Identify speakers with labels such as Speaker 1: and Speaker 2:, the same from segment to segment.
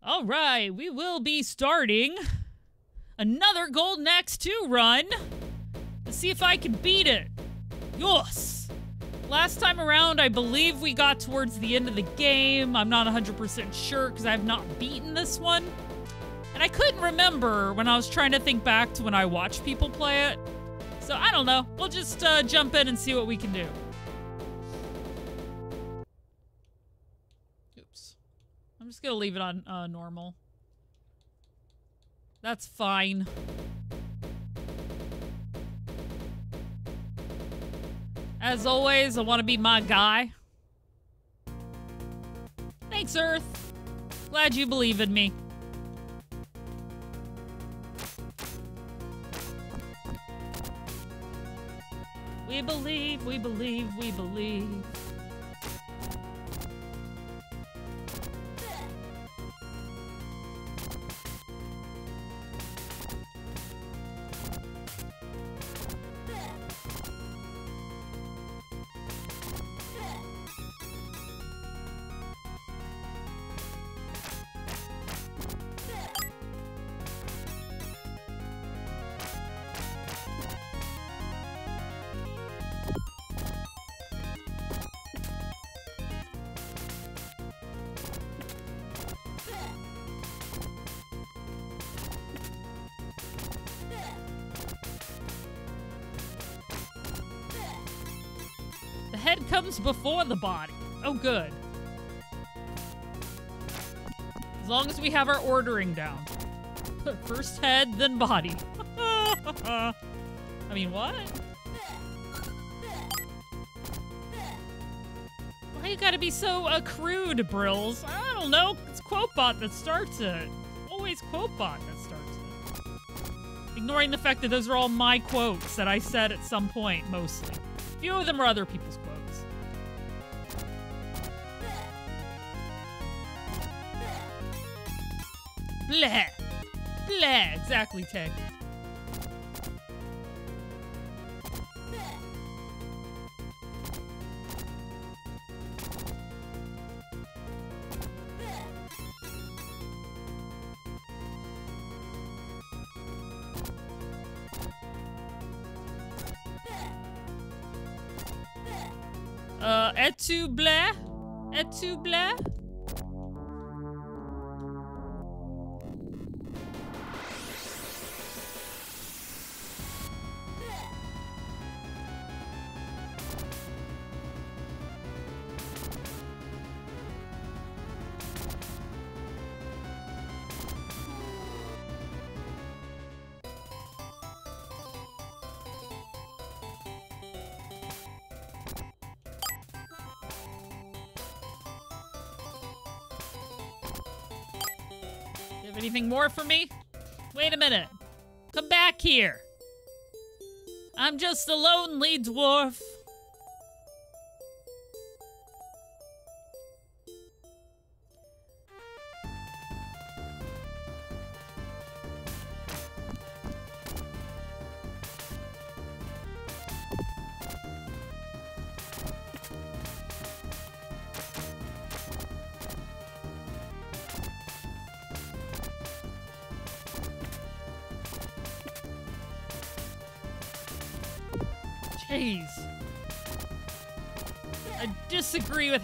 Speaker 1: All right, we will be starting another Golden Axe 2 run. Let's see if I can beat it. Yes! Last time around, I believe we got towards the end of the game. I'm not 100% sure because I've not beaten this one. And I couldn't remember when I was trying to think back to when I watched people play it. So I don't know. We'll just uh, jump in and see what we can do. I'm just to leave it on uh, normal. That's fine. As always, I want to be my guy. Thanks, Earth. Glad you believe in me. We believe, we believe, we believe. The body. Oh, good. As long as we have our ordering down. First head, then body. I mean, what? Why you gotta be so uh, crude, Brills? I don't know. It's Quotebot that starts it. Always Quotebot that starts it. Ignoring the fact that those are all my quotes that I said at some point, mostly. A few of them are other people's Bleh. Bleh. Exactly, Tech. For me? Wait a minute. Come back here. I'm just a lonely dwarf.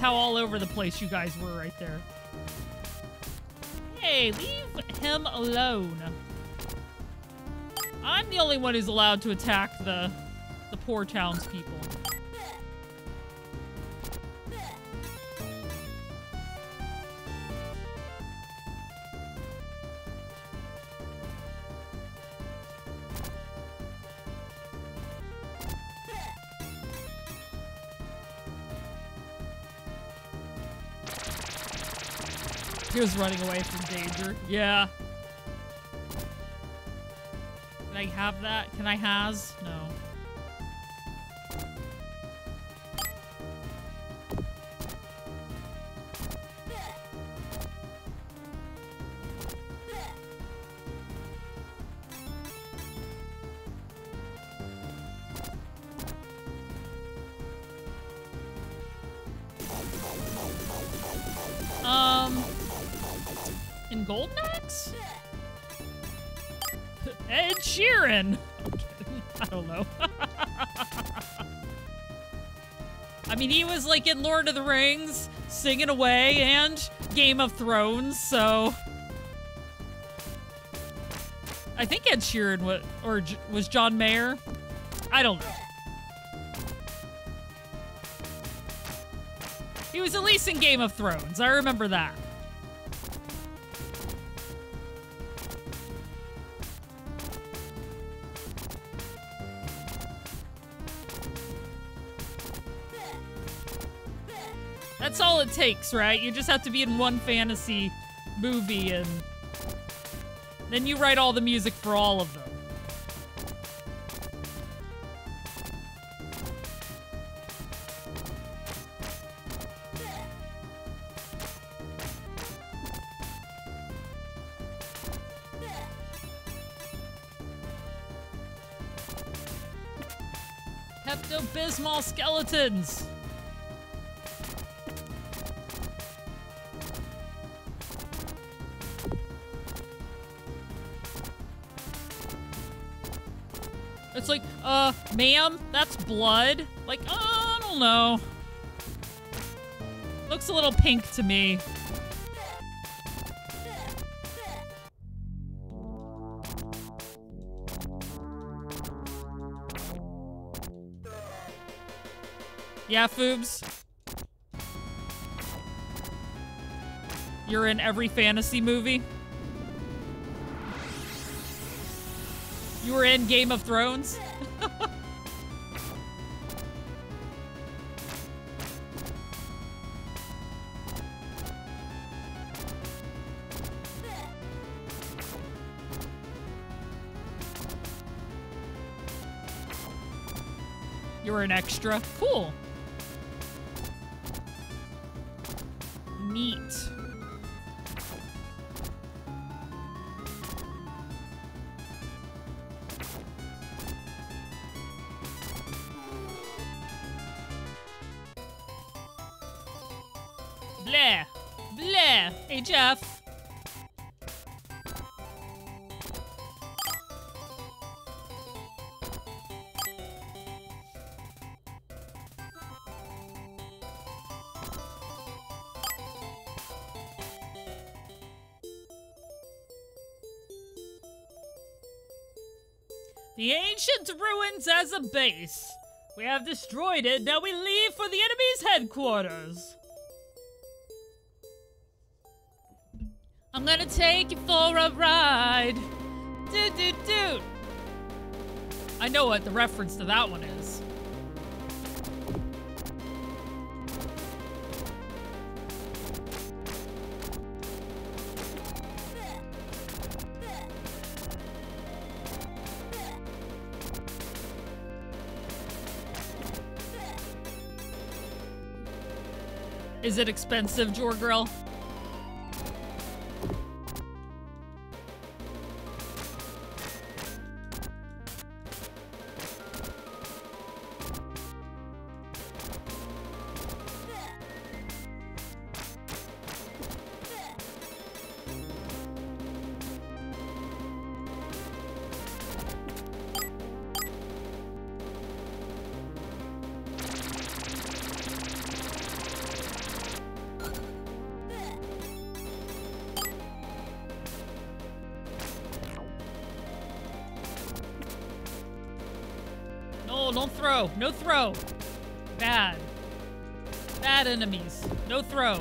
Speaker 1: How all over the place you guys were right there. Hey, leave him alone. I'm the only one who's allowed to attack the the poor townspeople. Was running away from danger. Yeah. Can I have that? Can I has? Golden Axe? Ed Sheeran! I don't know. I mean, he was like in Lord of the Rings, singing away, and Game of Thrones, so. I think Ed Sheeran was, or was John Mayer. I don't know. He was at least in Game of Thrones. I remember that. Takes, right? You just have to be in one fantasy movie and then you write all the music for all of them. Pepto-Bismol skeletons! Ma'am, that's blood. Like, uh, I don't know. Looks a little pink to me. Yeah, Foobs? You're in every fantasy movie? You were in Game of Thrones? an extra? Cool. A base. We have destroyed it, now we leave for the enemy's headquarters. I'm gonna take you for a ride. I know what the reference to that one is. Is it expensive, Jorgrill? Throw. Bad. Bad enemies. No throw.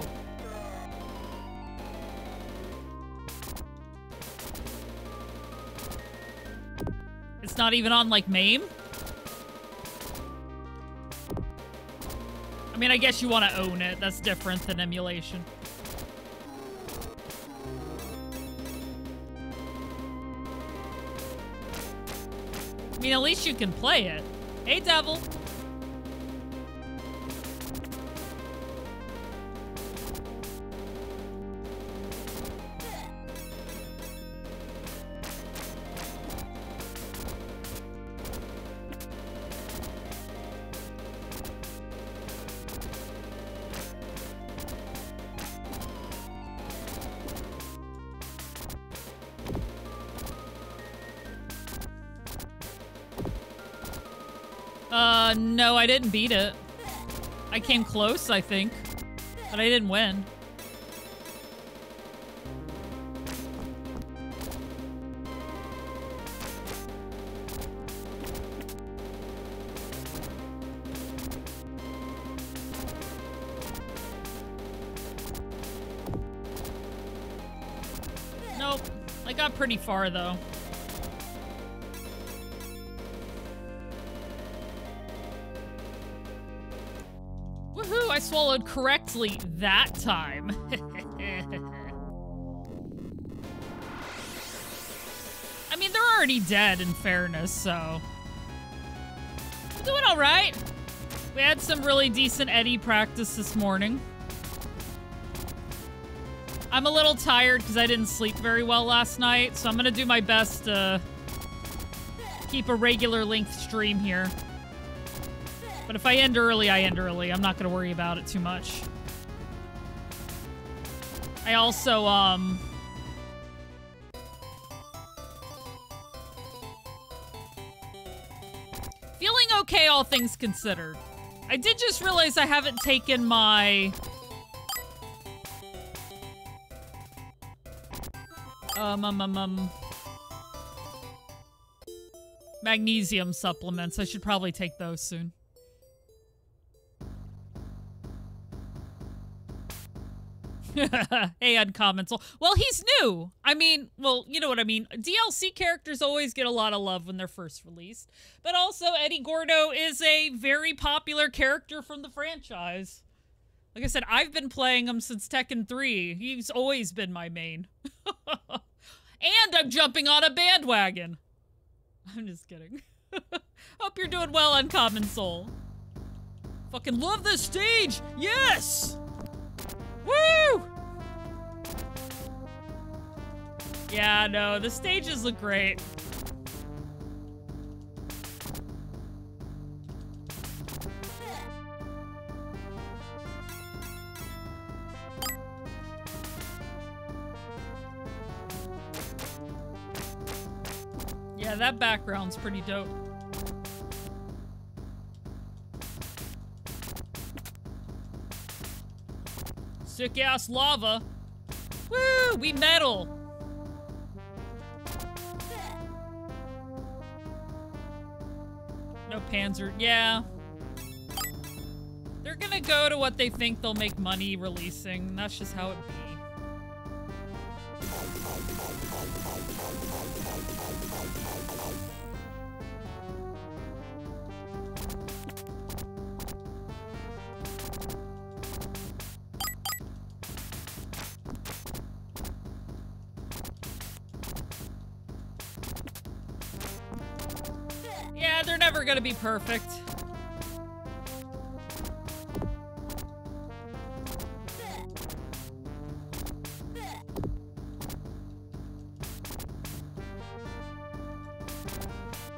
Speaker 1: It's not even on, like, MAME? I mean, I guess you want to own it. That's different than emulation. I mean, at least you can play it. Hey, Devil. Beat it. I came close, I think. But I didn't win. Nope. I got pretty far, though. Swallowed correctly that time. I mean, they're already dead, in fairness, so... Doing alright. We had some really decent Eddy practice this morning. I'm a little tired because I didn't sleep very well last night, so I'm going to do my best to keep a regular length stream here. But if I end early, I end early. I'm not going to worry about it too much. I also, um... Feeling okay, all things considered. I did just realize I haven't taken my... Um, um, um, um... Magnesium supplements. I should probably take those soon. hey, Uncommon Soul. Well, he's new. I mean, well, you know what I mean. DLC characters always get a lot of love when they're first released. But also, Eddy Gordo is a very popular character from the franchise. Like I said, I've been playing him since Tekken 3. He's always been my main. and I'm jumping on a bandwagon. I'm just kidding. Hope you're doing well, Uncommon Soul. Fucking love this stage! Yes! Woo! Yeah, no, the stages look great. Yeah, that background's pretty dope. Sick ass lava. Woo! We metal. No Panzer. Yeah. They're gonna go to what they think they'll make money releasing. That's just how it be. Perfect.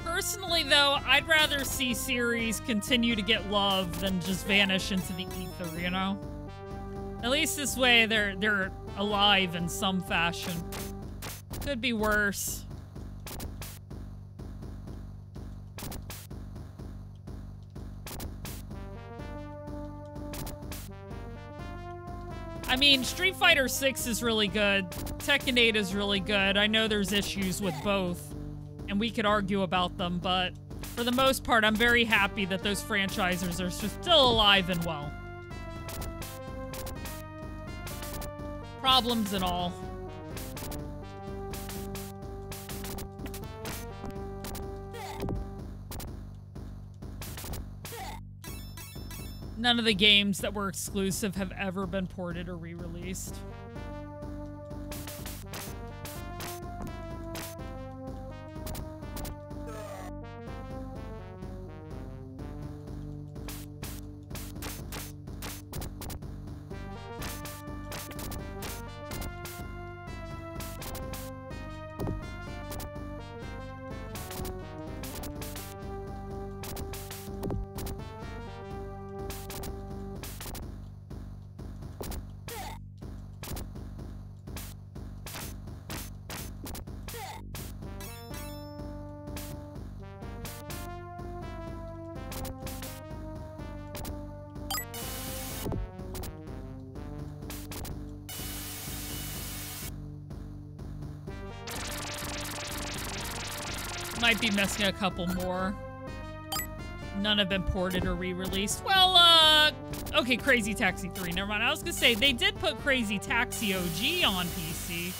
Speaker 1: Personally, though, I'd rather see series continue to get love than just vanish into the ether, you know? At least this way they're they're alive in some fashion. Could be worse. I mean, Street Fighter 6 is really good. Tekken 8 is really good. I know there's issues with both, and we could argue about them, but for the most part, I'm very happy that those franchises are still alive and well. Problems and all. None of the games that were exclusive have ever been ported or re-released. Be missing a couple more. None have been ported or re-released. Well, uh, okay, Crazy Taxi 3, never mind. I was gonna say, they did put Crazy Taxi OG on PC,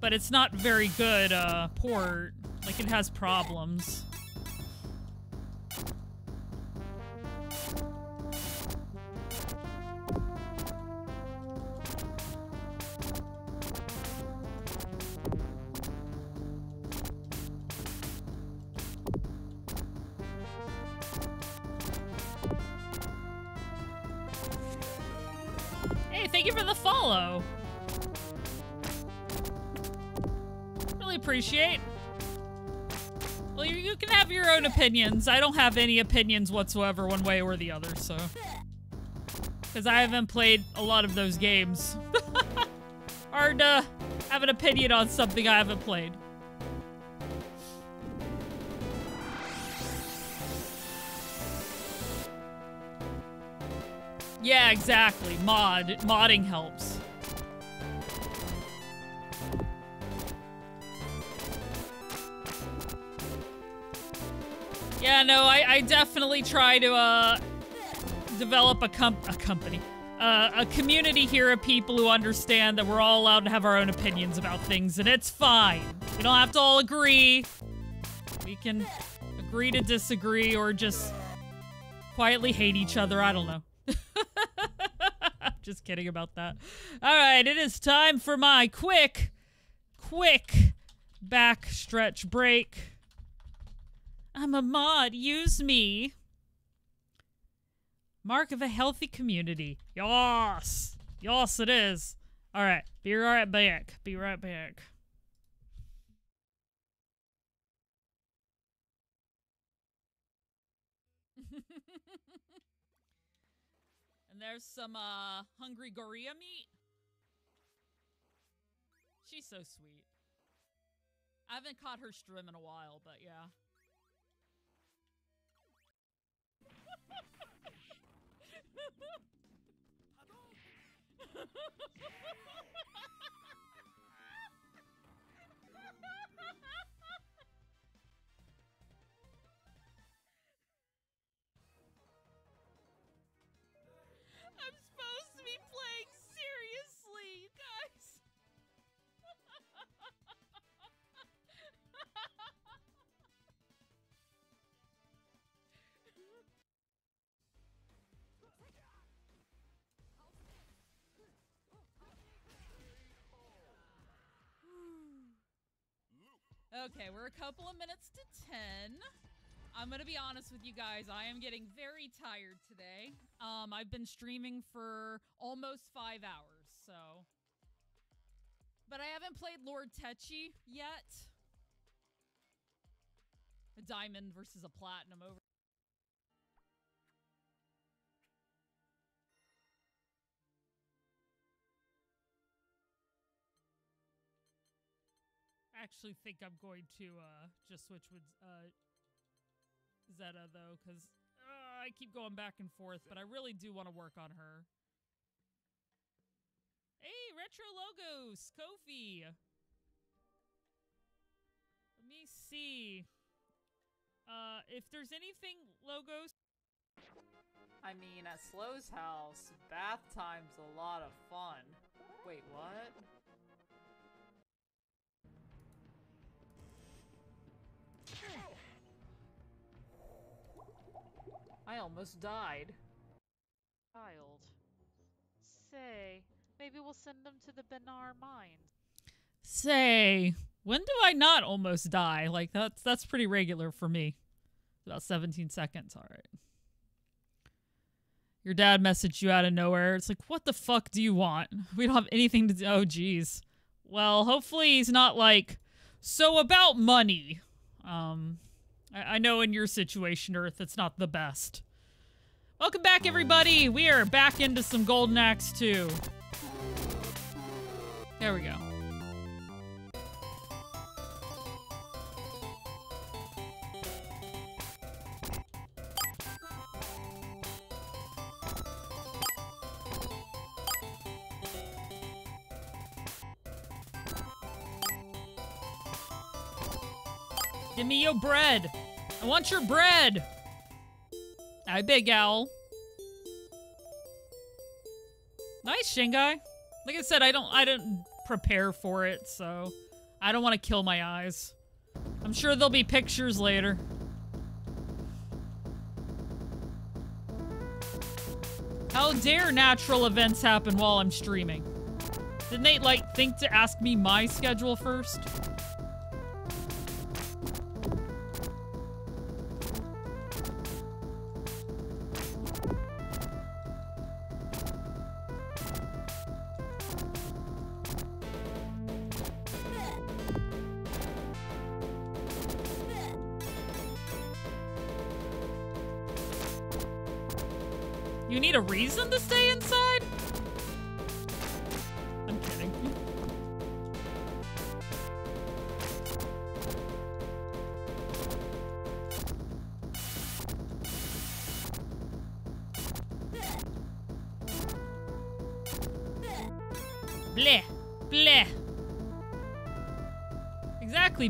Speaker 1: but it's not very good, uh, port. Like, it has problems. Opinions. I don't have any opinions whatsoever one way or the other, so. Because I haven't played a lot of those games. Hard to have an opinion on something I haven't played. Yeah, exactly. Mod. Modding helps. No, I, I definitely try to, uh, develop a, a company. Uh, a community here of people who understand that we're all allowed to have our own opinions about things, and it's fine. We don't have to all agree. We can agree to disagree or just quietly hate each other. I don't know. Just kidding about that. All right, it is time for my quick, quick back stretch break. I'm a mod. Use me. Mark of a healthy community. Yas. Yas, it is. All right. Be right back. Be right back. and there's some uh hungry gorilla meat. She's so sweet. I haven't caught her strim in a while, but yeah. I'm supposed to be playing seriously, you guys. Okay, we're a couple of minutes to 10. I'm gonna be honest with you guys. I am getting very tired today. Um, I've been streaming for almost five hours, so. But I haven't played Lord Techi yet. A diamond versus a platinum over. Actually think I'm going to uh, just switch with uh, Zeta though, because uh, I keep going back and forth, but I really do want to work on her. Hey, Retro Logos, Ko-fi. Let me see. Uh, if there's anything logos.
Speaker 2: I mean, at Slow's house, bath time's a lot of fun. Wait, what? I almost died.
Speaker 3: Child. Say, maybe we'll send them to the Benar mines.
Speaker 1: Say, when do I not almost die? Like that's that's pretty regular for me. About 17 seconds, all right. Your dad messaged you out of nowhere. It's like, what the fuck do you want? We don't have anything to do. Oh, geez. Well, hopefully he's not like, so about money. Um, I, I know in your situation, Earth, it's not the best. Welcome back, everybody. We are back into some Golden Axe 2. There we go. Me your bread. I want your bread. Hi, Big Owl. Nice, Shingai. Like I said, I don't I didn't prepare for it, so I don't want to kill my eyes. I'm sure there'll be pictures later. How dare natural events happen while I'm streaming? Didn't they, like, think to ask me my schedule first?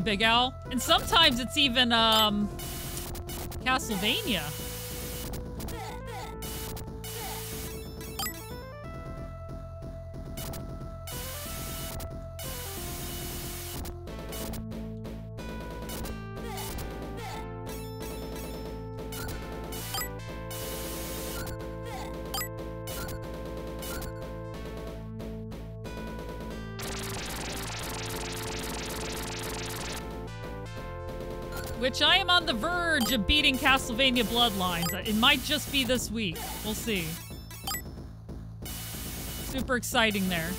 Speaker 1: Big Al. And sometimes it's even, um, Castlevania. Castlevania Bloodlines. It might just be this week. We'll see. Super exciting there.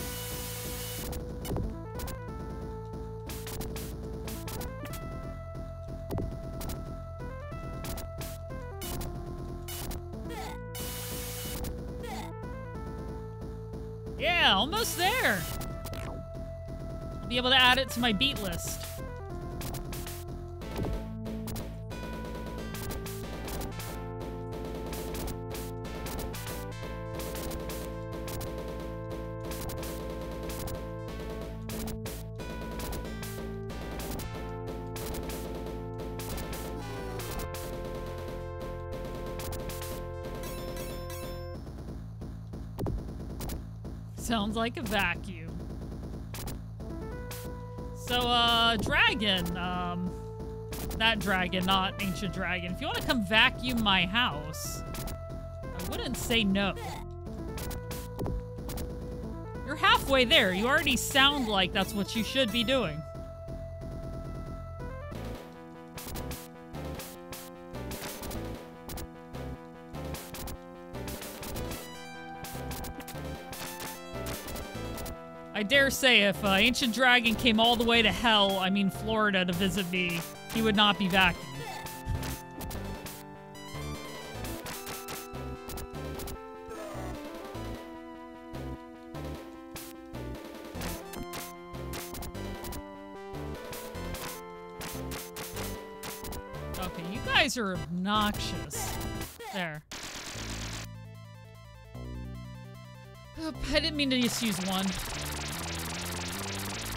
Speaker 1: Yeah, almost there. I'll be able to add it to my beat list. Like a vacuum. So, uh, dragon, um, that dragon, not ancient dragon. If you want to come vacuum my house, I wouldn't say no. You're halfway there. You already sound like that's what you should be doing. Say if uh, Ancient Dragon came all the way to hell, I mean Florida, to visit me, he would not be vacuuming. Okay, you guys are obnoxious. There. I didn't mean to just use one.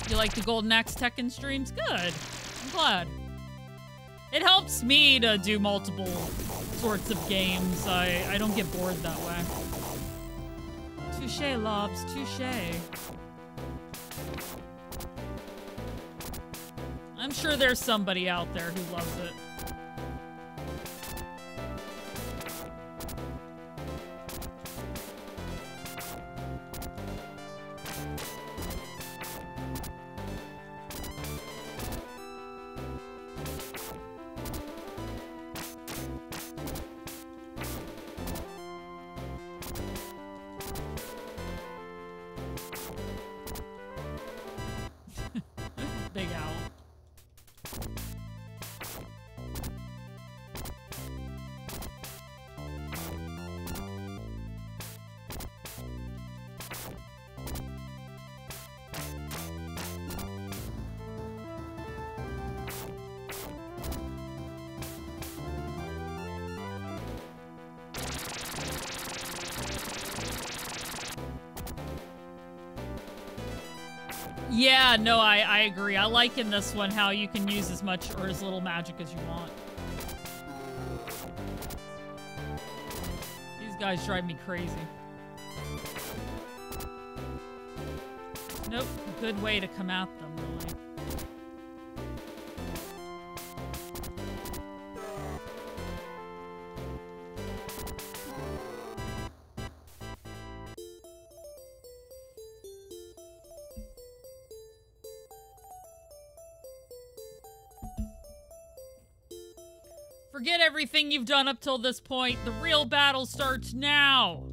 Speaker 1: You like the Golden Axe Tekken streams? Good. I'm glad. It helps me to do multiple sorts of games. I, I don't get bored that way. Touche, Lobs. Touche. I'm sure there's somebody out there who loves it. Like in this one how you can use as much or as little magic as you want. These guys drive me crazy. Nope, good way to come at them, everything you've done up till this point. The real battle starts now.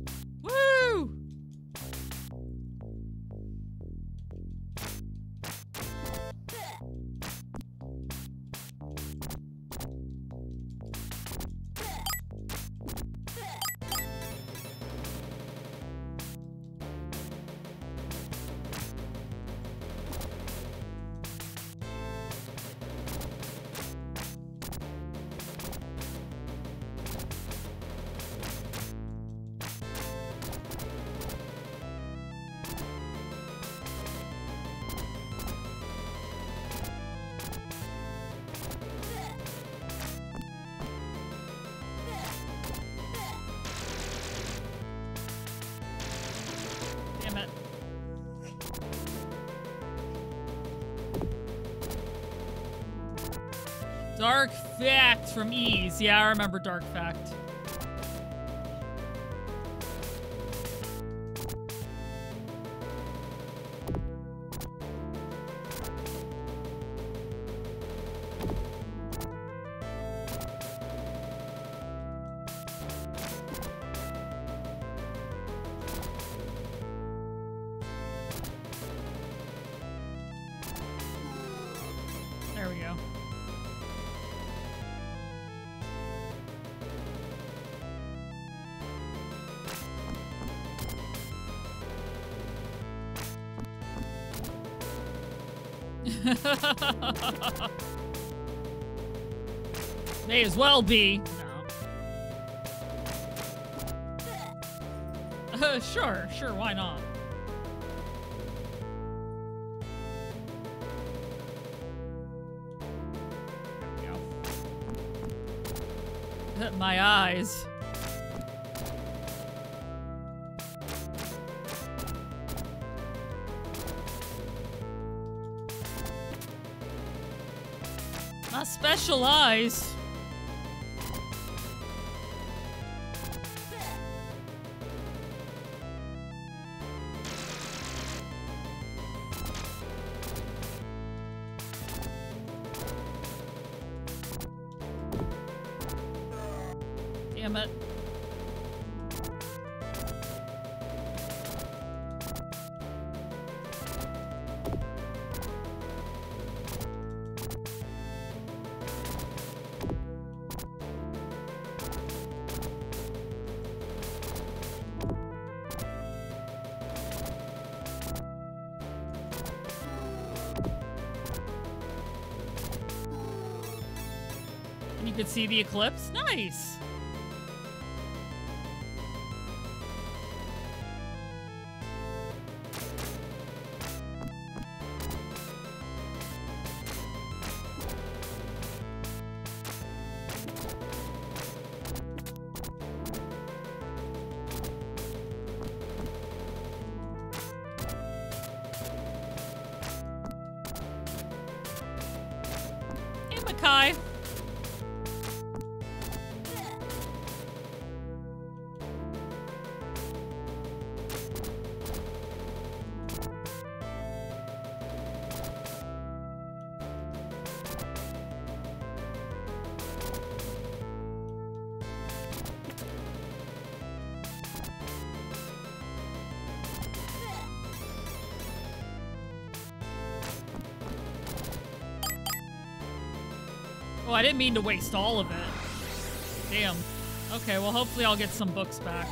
Speaker 1: Yeah, I remember Dark Fact. As well be. No. Uh, sure, sure, why not? Damn it. And you could see the eclipse? Nice. Didn't mean to waste all of it. Damn. Okay, well, hopefully I'll get some books back.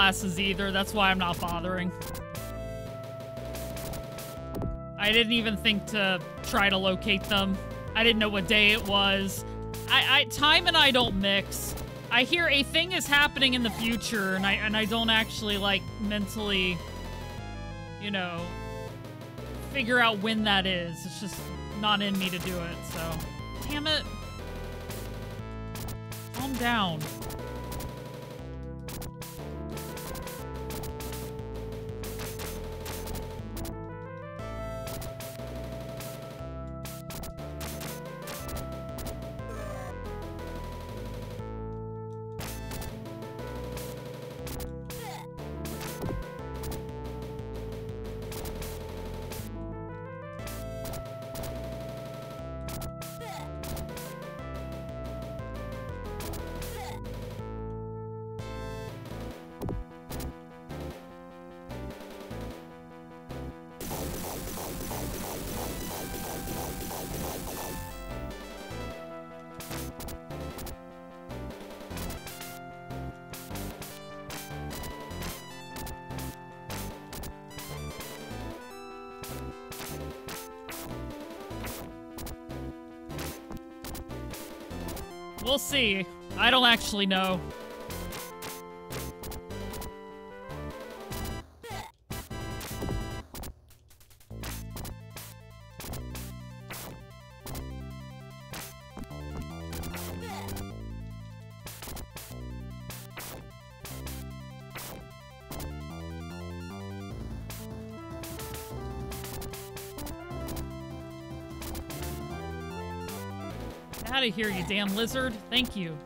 Speaker 1: Glasses either. That's why I'm not bothering. I didn't even think to try to locate them. I didn't know what day it was. I, I time and I don't mix. I hear a thing is happening in the future and I and I don't actually like mentally you know figure out when that is. It's just not in me to do it, so damn it. Calm down. See. I don't actually know. Out of here, you damn lizard. Thank you.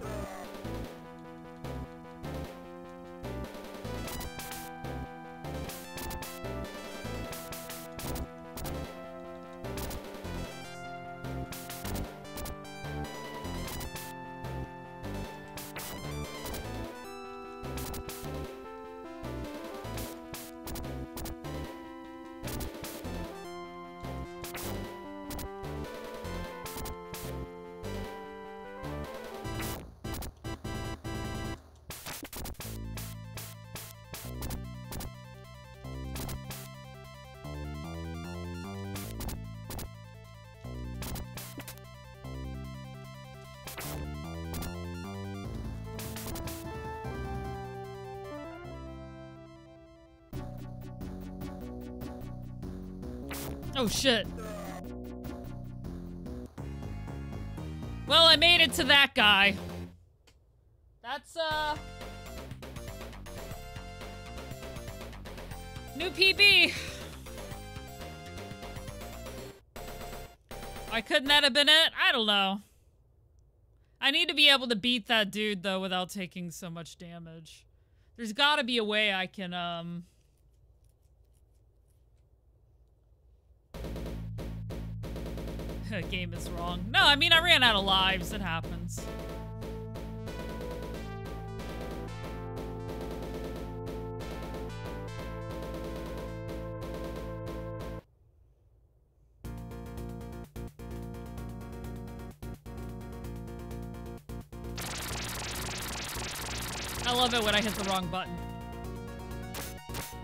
Speaker 1: To that guy. That's, uh... New PB. Why couldn't that have been it? I don't know. I need to be able to beat that dude, though, without taking so much damage. There's gotta be a way I can, um... wrong. No, I mean, I ran out of lives. It happens. I love it when I hit the wrong button.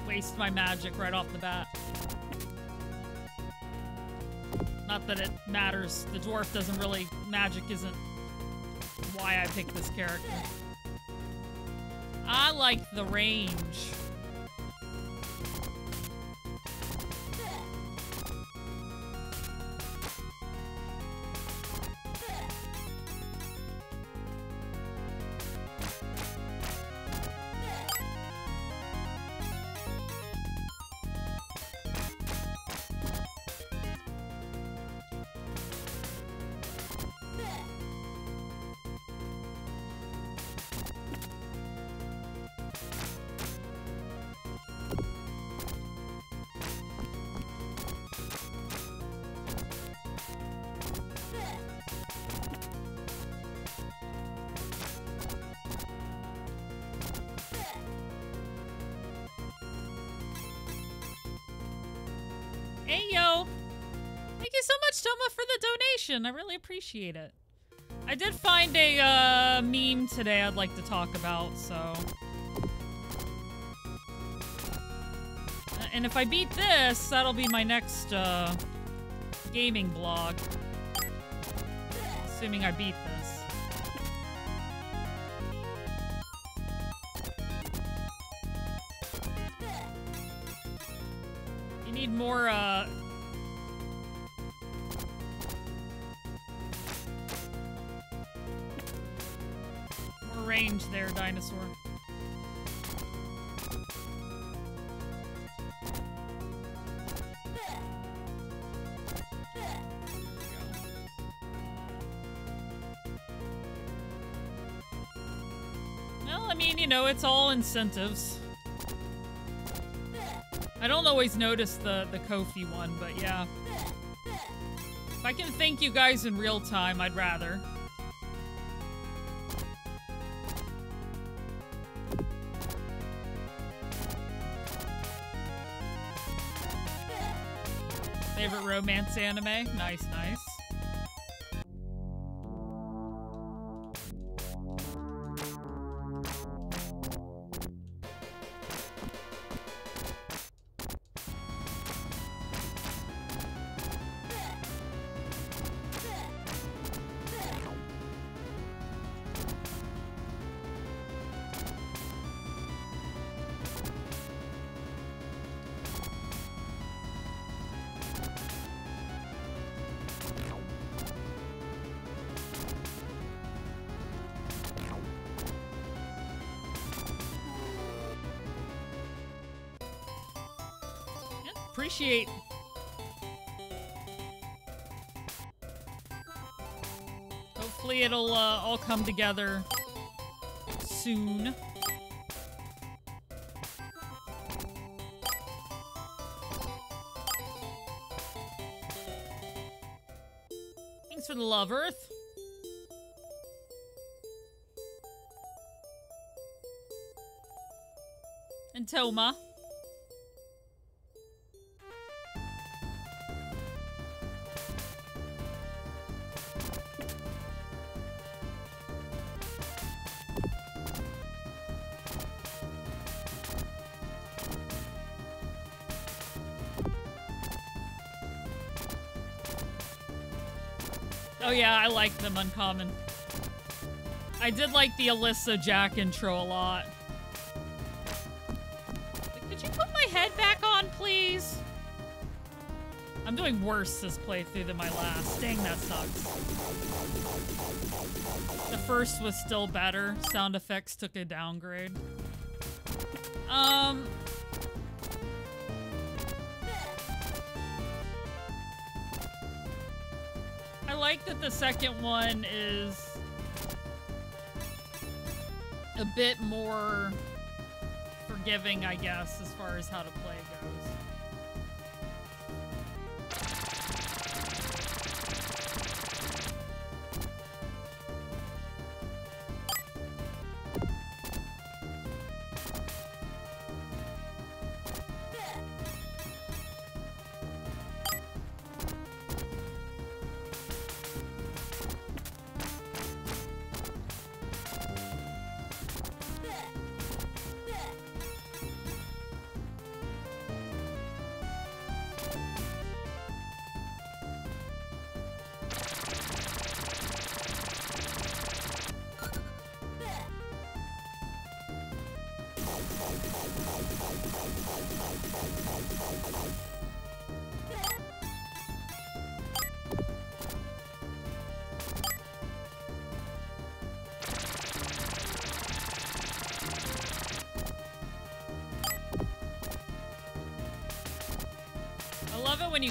Speaker 1: Waste my magic right off the bat. Not that it matters. The dwarf doesn't really... Magic isn't why I picked this character. I like the range. question. I really appreciate it. I did find a uh, meme today I'd like to talk about, so... Uh, and if I beat this, that'll be my next uh, gaming blog. Assuming I beat this. It's all incentives. I don't always notice the, the Ko-fi one, but yeah. If I can thank you guys in real time, I'd rather. Favorite romance anime? Nice, nice. Appreciate. Hopefully it'll uh, all come together soon. Thanks for the love, Earth. And Toma. Like them uncommon. I did like the Alisa Jack intro a lot. Could you put my head back on, please? I'm doing worse this playthrough than my last. Dang, that sucks. The first was still better. Sound effects took a downgrade. Um... the second one is a bit more forgiving, I guess, as far as how to play goes.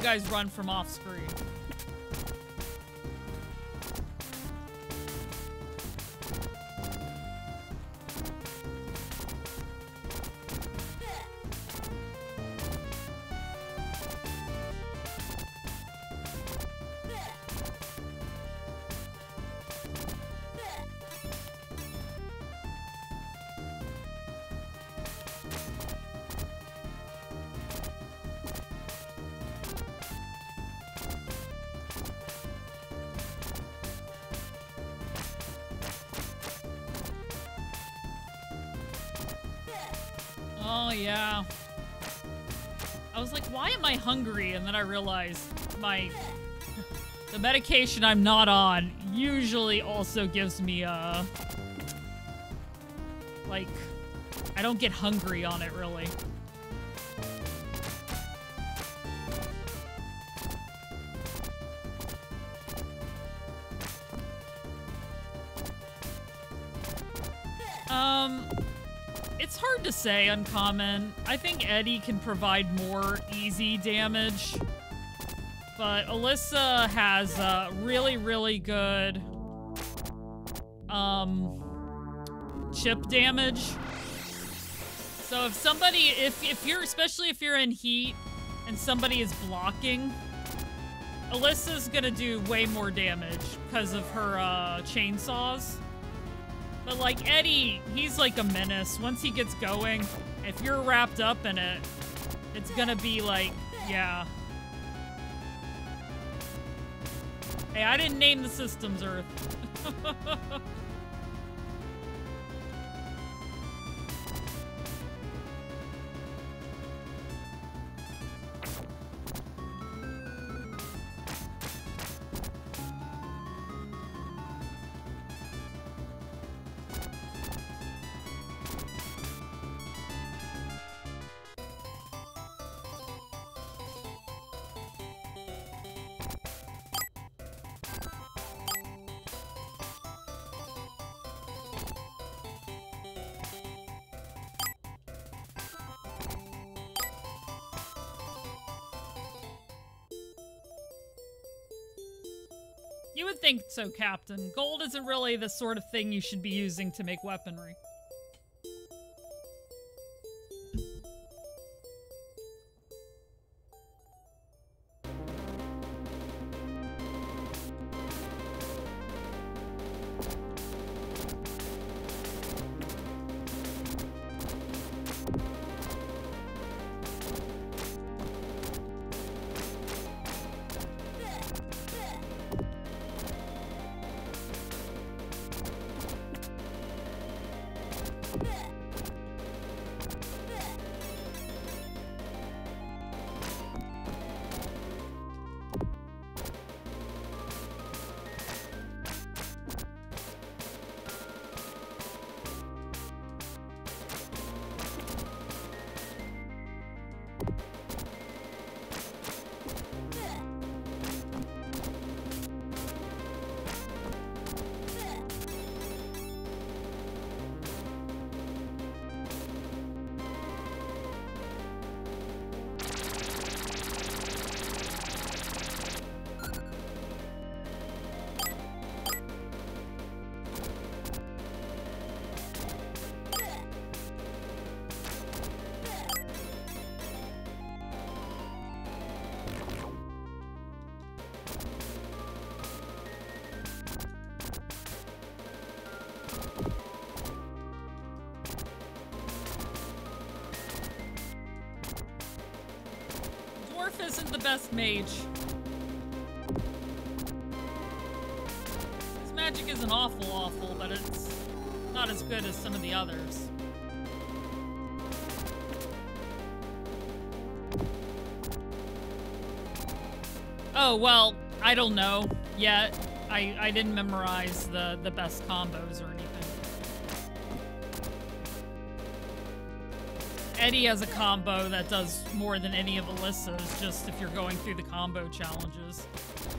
Speaker 1: Guys run from off screen. Then I realized my the medication I'm not on usually also gives me a like I don't get hungry on it really. Say uncommon. I think Eddy can provide more easy damage. But Alisa has uh, really, really good um, chip damage. So if somebody, if, if you're, especially if you're in heat and somebody is blocking, Alisa's gonna do way more damage because of her uh, chainsaws. But like Eddy, he's like a menace. Once he gets going, if you're wrapped up in it, it's gonna be like, yeah. Hey, I didn't name the systems, Earth. You would think so, Captain. Gold isn't really the sort of thing you should be using to make weaponry. Well, I don't know yet. I, I didn't memorize the, the best combos or anything. Eddy has a combo that does more than any of Alisa's, just if you're going through the combo challenges.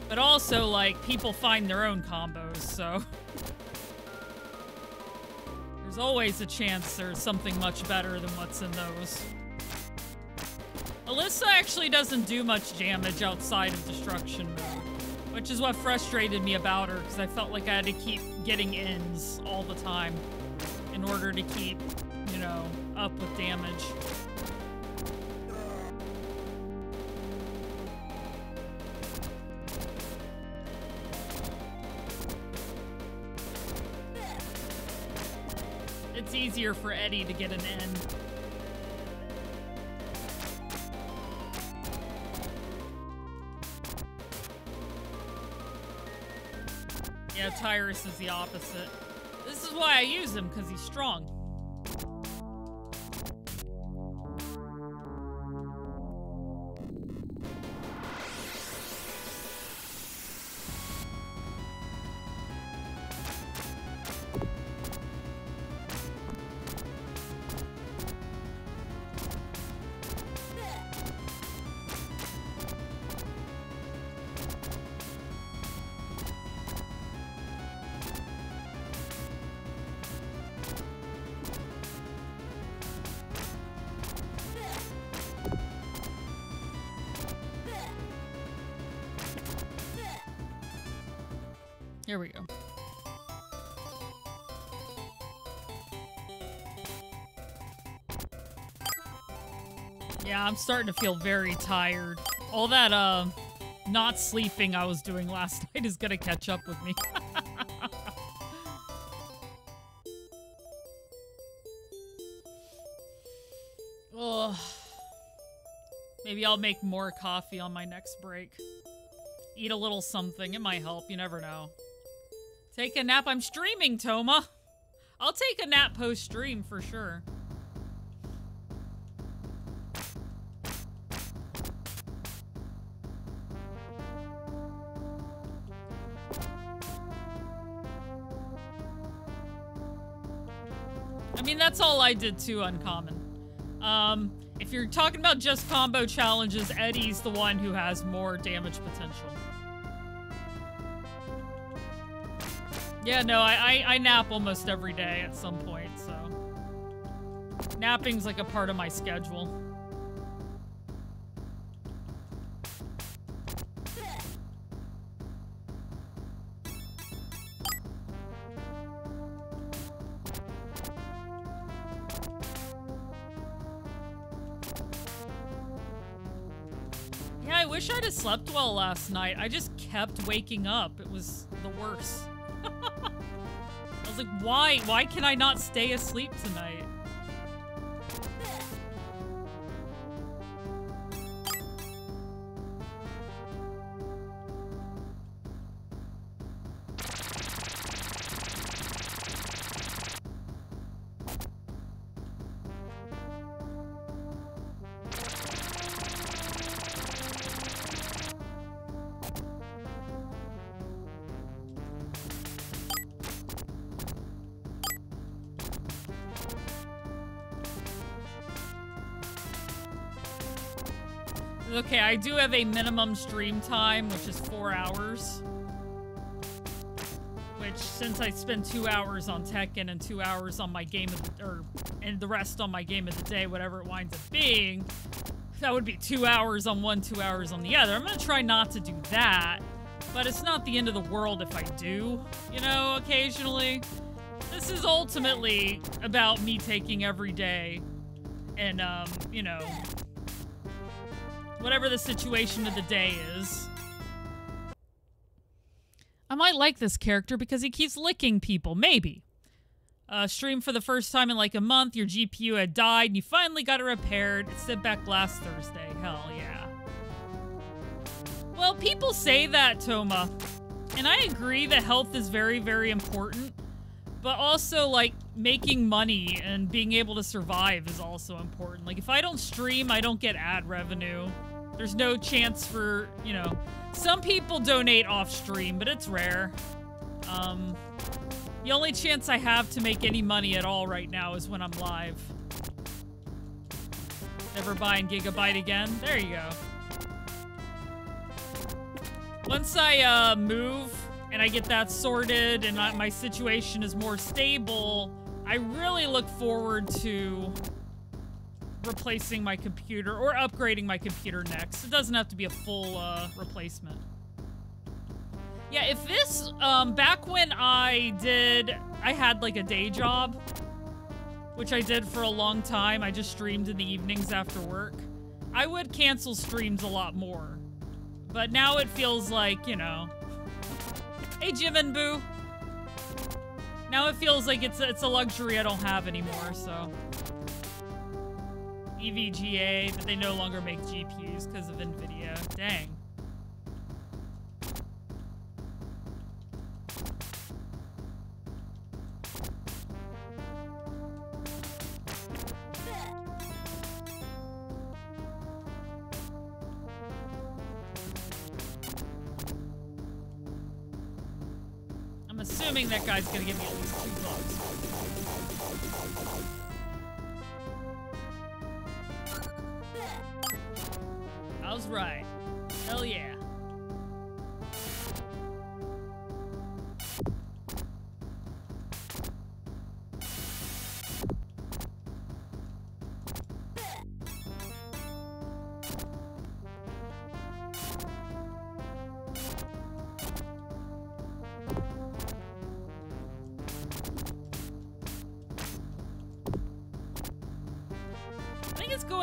Speaker 1: But also, like, people find their own combos, so... There's always a chance there's something much better than what's in those. Alisa actually doesn't do much damage outside of destruction mode, which is what frustrated me about her, because I felt like I had to keep getting ins all the time in order to keep, you know, up with damage. It's easier for Eddy to get an N. Tyrus is the opposite. This is why I use him, because he's strong. Starting to feel very tired. All that, uh, not sleeping I was doing last night is gonna catch up with me. Ugh. Maybe I'll make more coffee on my next break. Eat a little something. It might help. You never know. Take a nap. I'm streaming, Toma. I'll take a nap post stream for sure. I did too, Uncommon. Um, if you're talking about just combo challenges, Eddy's the one who has more damage potential. Yeah, no, I, I, I nap almost every day at some point, so... Napping's like a part of my schedule. Well last night. I just kept waking up. It was the worst. I was like, why? Why can I not stay asleep tonight? Have a minimum stream time, which is four hours. Which, since I spend two hours on Tekken and two hours on my game of the, or and the rest on my game of the day, whatever it winds up being, that would be two hours on one, two hours on the other. I'm gonna try not to do that, but it's not the end of the world if I do, you know, occasionally. This is ultimately about me taking every day and, um, you know, whatever the situation of the day is. I might like this character because he keeps licking people. Maybe. Uh, stream for the first time in like a month. Your GPU had died and you finally got it repaired. It sent back last Thursday. Hell yeah. Well, people say that, Toma. And I agree that health is very, very important. But also, like, making money and being able to survive is also important. Like, if I don't stream, I don't get ad revenue. There's no chance for, you know, some people donate off stream, but it's rare. Um, the only chance I have to make any money at all right now is when I'm live. Never buying Gigabyte again. There you go. Once I uh, move and I get that sorted and I, my situation is more stable, I really look forward to replacing my computer or upgrading my computer next. It doesn't have to be a full uh, replacement. Yeah, if this, um, back when I did, I had like a day job, which I did for a long time. I just streamed in the evenings after work. I would cancel streams a lot more. But now it feels like, you know, hey Jim and Boo. Now it feels like it's it's a luxury I don't have anymore, so. EVGA, but they no longer make GPUs because of NVIDIA. Dang. I'm assuming that guy's gonna give me at least two right.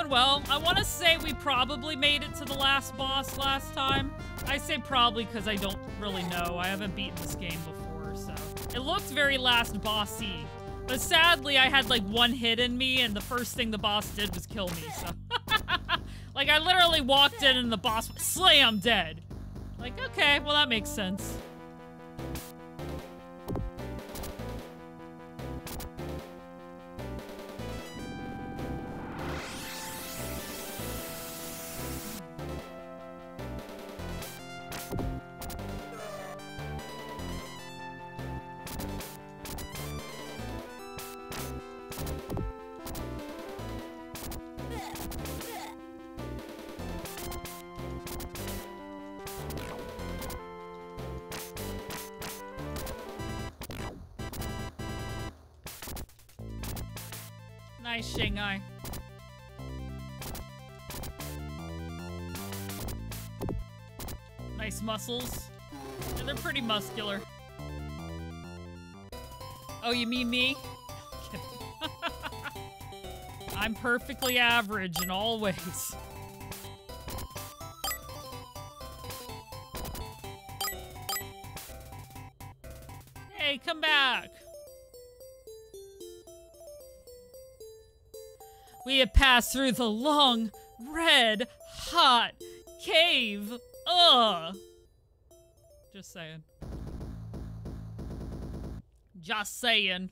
Speaker 1: Well. I want to say we probably made it to the last boss last time. I say probably because I don't really know. I haven't beaten this game before, so. It looked very last bossy. But sadly, I had like one hit in me, and the first thing the boss did was kill me, so. like, I literally walked in and the boss slam dead. Like, okay, well, that makes sense. Muscles. They're pretty muscular. Oh, you mean me? I'm perfectly average in all ways. Hey, come back! We have passed through the long, red, hot cave. Ugh. Just saying. Just saying.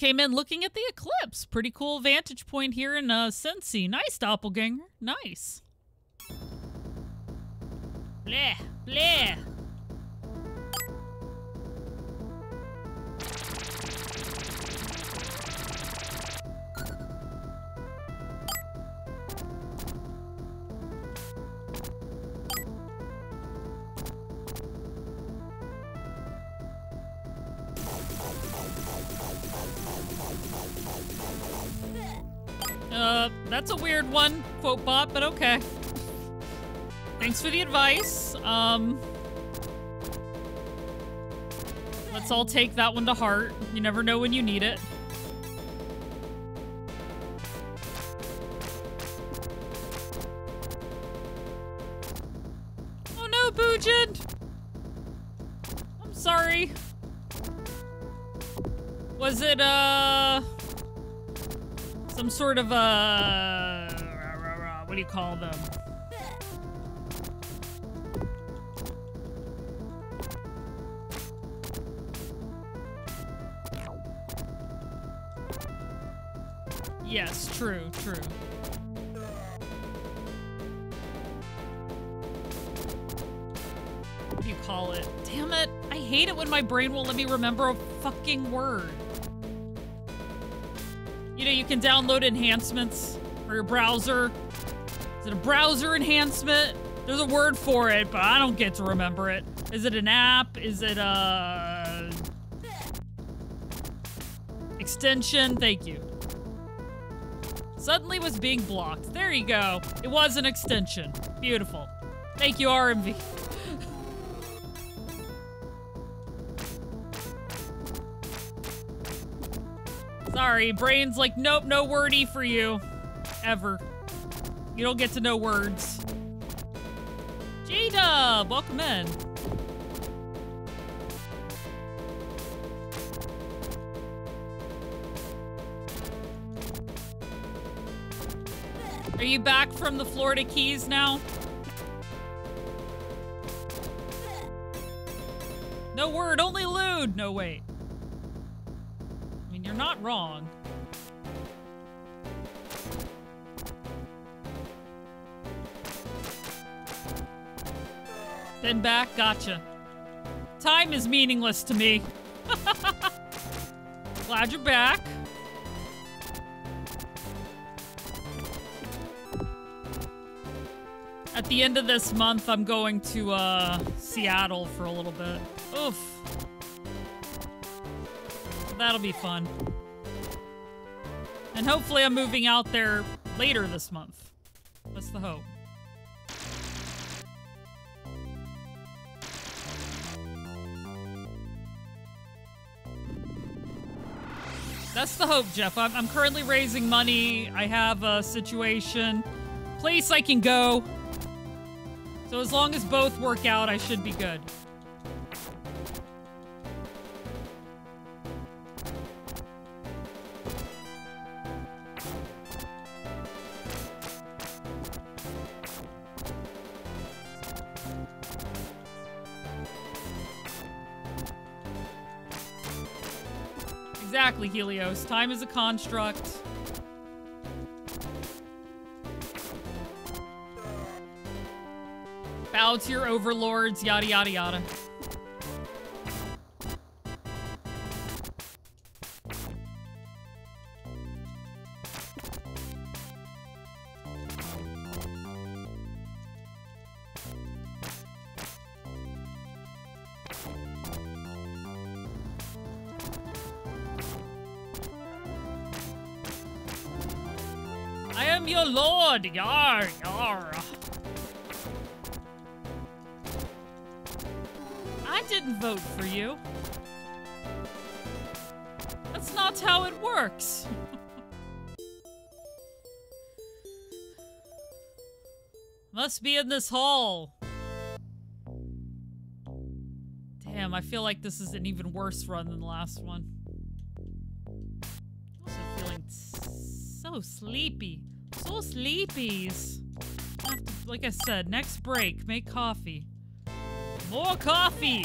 Speaker 1: Came in looking at the eclipse. Pretty cool vantage point here in uh, Cincy. Nice, doppelganger. Nice. Bleh, bleh. Bot, but okay. Thanks for the advice. Um, let's all take that one to heart. You never know when you need it. Oh no, Boojin! I'm sorry. Was it, uh some sort of uh call them. Yes true true. What do you call it? Damn it! I hate it when my brain won't let me remember a fucking word. You know, you can download enhancements for your browser. It a browser enhancement? There's a word for it, but I don't get to remember it. Is it an app? Is it a extension? Thank you. Suddenly was being blocked. There you go. It was an extension. Beautiful. Thank you, RMV. Sorry, brain's like, nope, no wordy for you. Ever. You don't get to know words. J-Dub, welcome in. Are you back from the Florida Keys now? No word, only lewd. No, wait. I mean, you're not wrong. Then back, gotcha. Time is meaningless to me. Glad you're back. At the end of this month, I'm going to uh, Seattle for a little bit. Oof. That'll be fun. And hopefully I'm moving out there later this month. That's the hope. That's the hope, Jeff. I'm, I'm currently raising money. I have a situation, place I can go. So as long as both work out, I should be good. Helios. Time is a construct. Bow to your overlords, yada yada yada. Be in this hall. Damn, I feel like this is an even worse run than the last one. Also feeling so sleepy. So sleepies. Like I said, next break, make coffee. More coffee!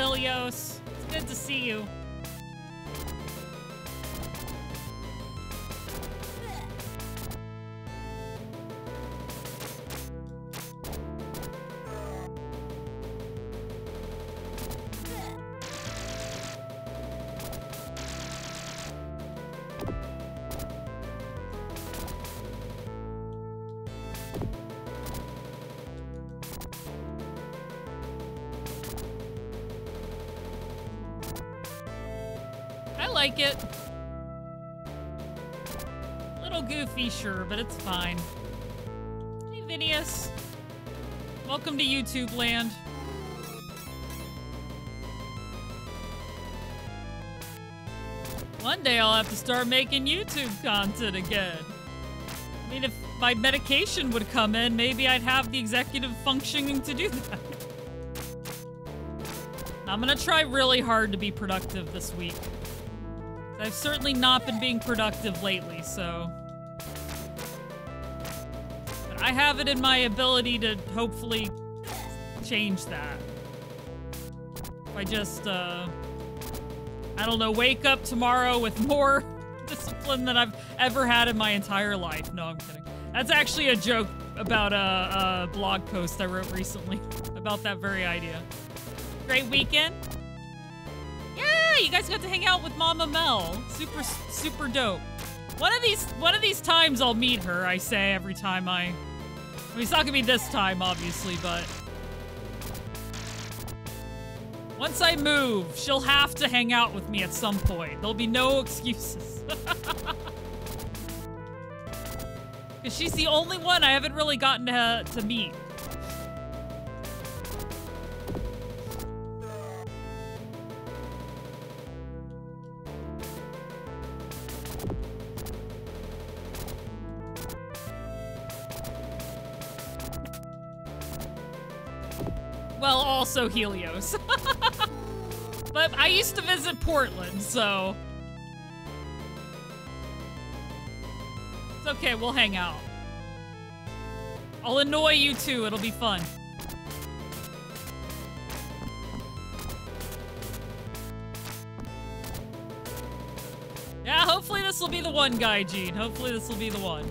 Speaker 1: Helios. It's good to see you. Like it. Little goofy, sure, but it's fine. Hey, Vinius. Welcome to YouTube land. One day I'll have to start making YouTube content again. I mean, if my medication would come in, maybe I'd have the executive functioning to do that. I'm gonna try really hard to be productive this week. I've certainly not been being productive lately, so. But I have it in my ability to hopefully change that. If I just, uh. I don't know, wake up tomorrow with more discipline than I've ever had in my entire life. No, I'm kidding. That's actually a joke about a, a blog post I wrote recently about that very idea. Great weekend. You guys got to hang out with Mama Mel. Super, super dope. One of these, one of these times I'll meet her. I say every time I. I mean, it's not gonna be this time, obviously, but once I move, she'll have to hang out with me at some point. There'll be no excuses. Because she's the only one I haven't really gotten to, to meet. Well, also Helios. but I used to visit Portland, so... It's okay, we'll hang out. I'll annoy you too, it'll be fun. Yeah, hopefully this will be the one, Guy Gene. Hopefully this will be the one.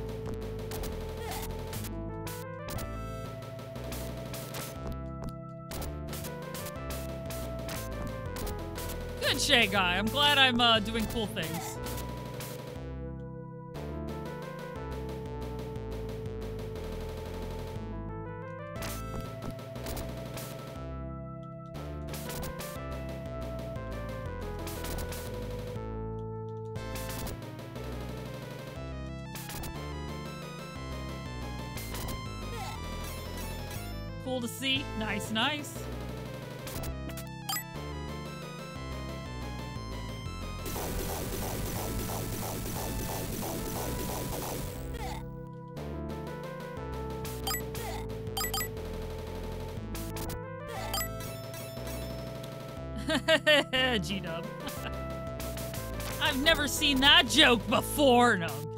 Speaker 1: Shay Guy. I'm glad I'm uh, doing cool things. Cool to see. Nice, nice. Seen that joke before. No.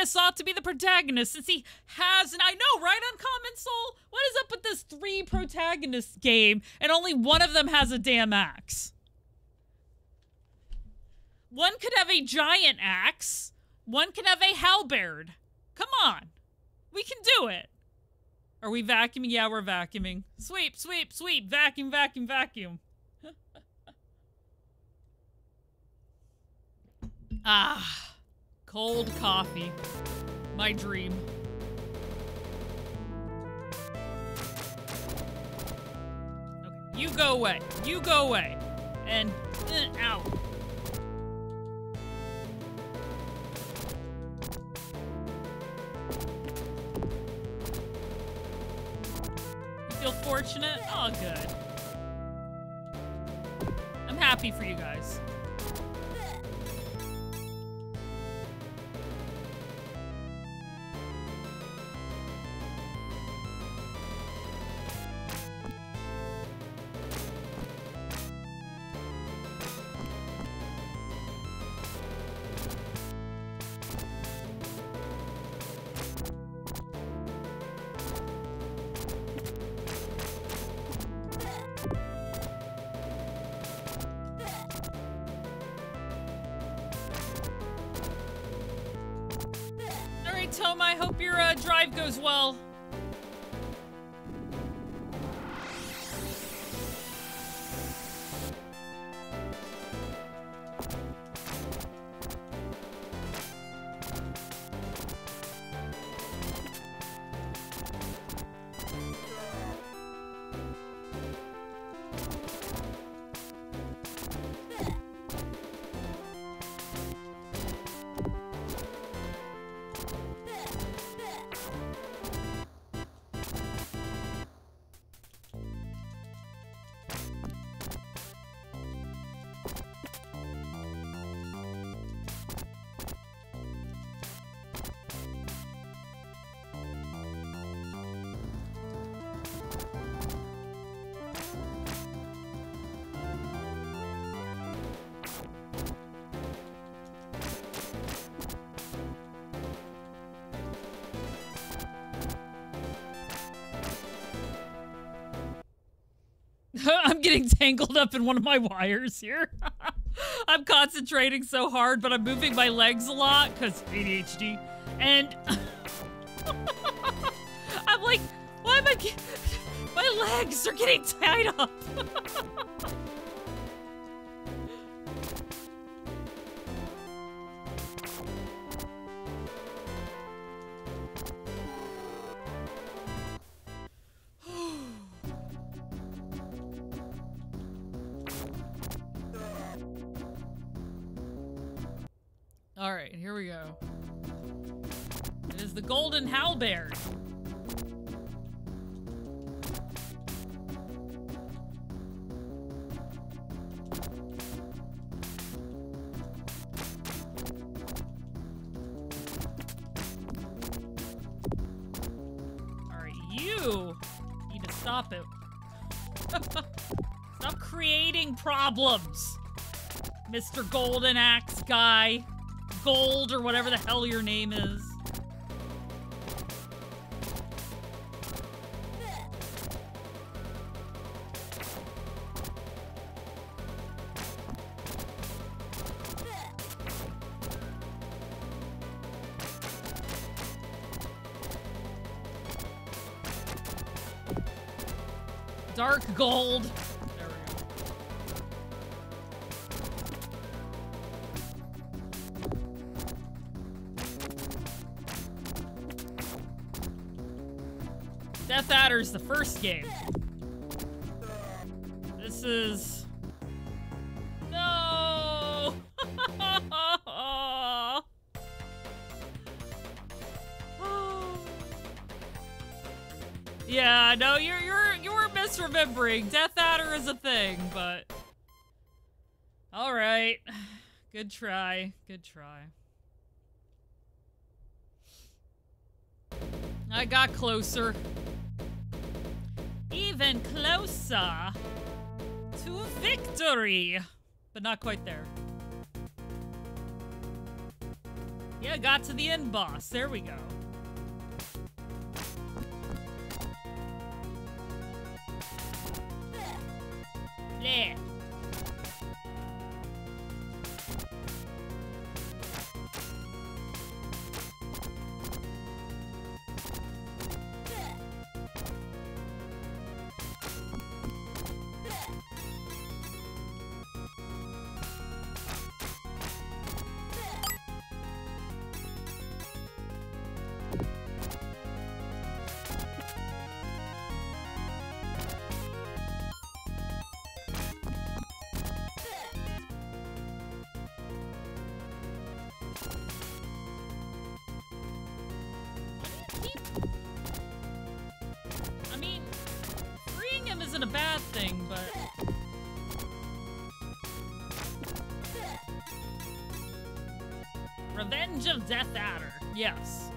Speaker 1: Anything, Gilius ought to be the protagonist since he has, and I know, right, Uncommon Soul? What is up with this three protagonist game and only one of them has a damn axe? One could have a giant axe, one could have a halberd. Come on. We can do it. Are we vacuuming? Yeah, we're vacuuming. Sweep, sweep, sweep. Vacuum, vacuum, vacuum. ah, cold coffee. My dream. Okay, you go away. You go away. And, uh, ow. Feel fortunate? Oh, good. I'm happy for you guys. Goes well. Tangled up in one of my wires here. I'm concentrating so hard, but I'm moving my legs a lot because ADHD. And I'm like, why am I? My legs are getting tied up. Mr. Golden Axe guy. Gold or whatever the hell your name is. No, you're you're you're misremembering. Death Adder is a thing, but all right, good try, good try. I got closer. Even closer to victory. But not quite there. Yeah, got to the end boss. There we go. There. Isn't a bad thing, but. Revenge of Death Adder. Yes.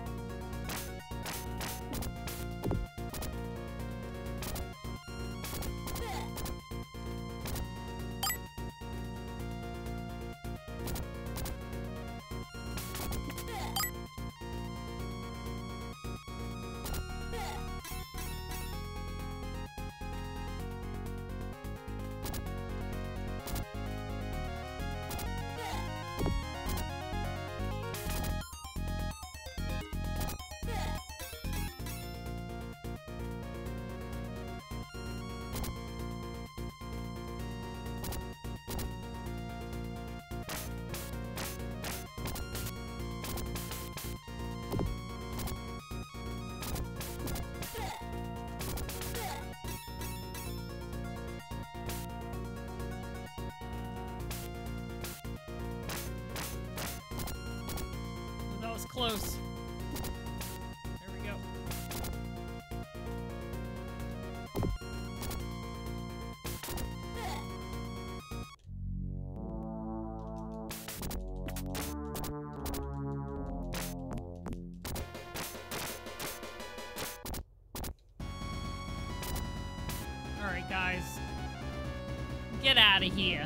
Speaker 1: Out of here.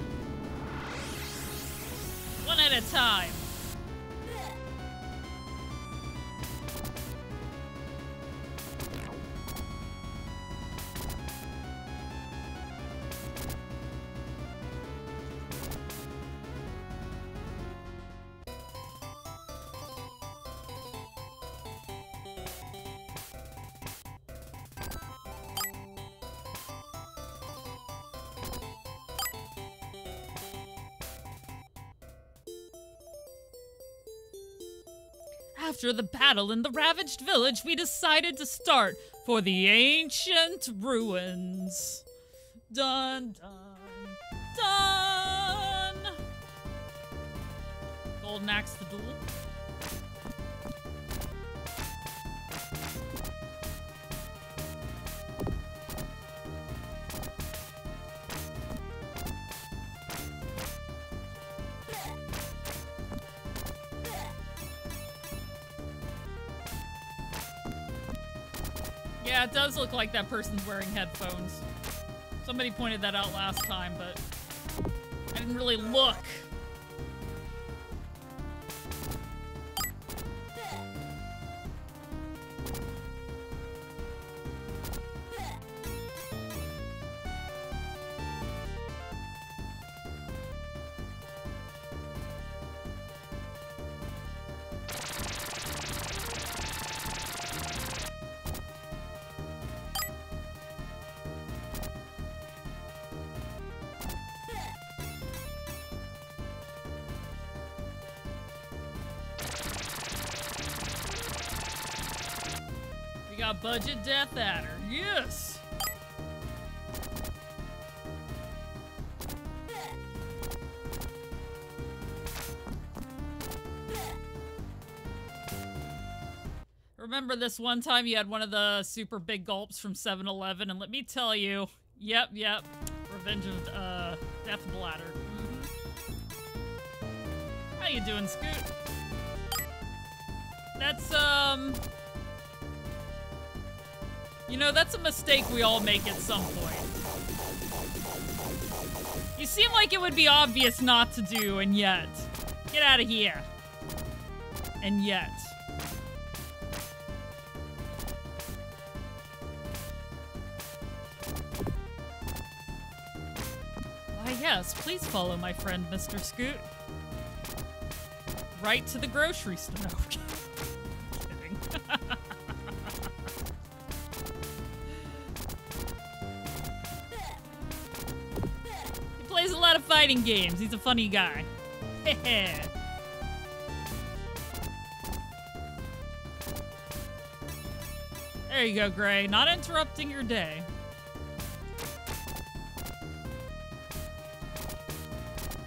Speaker 1: One at a time. After the battle in the ravaged village, we decided to start for the ancient ruins. Dun dun that person's wearing headphones. Somebody pointed that out last time, but I didn't really look. Budget Death Adder. Yes! Remember this one time you had one of the super big gulps from 7-Eleven, and let me tell you, yep, yep, Revenge of uh, Death Bladder. Mhm. How you doing, Scoot? That's, um... You know, that's a mistake we all make at some point. You seem like it would be obvious not to do, and yet. Get out of here. And yet. Why, yes, please follow my friend, Mr. Scoot. Right to the grocery store. fighting games. He's a funny guy. there you go, Gray. Not interrupting your day.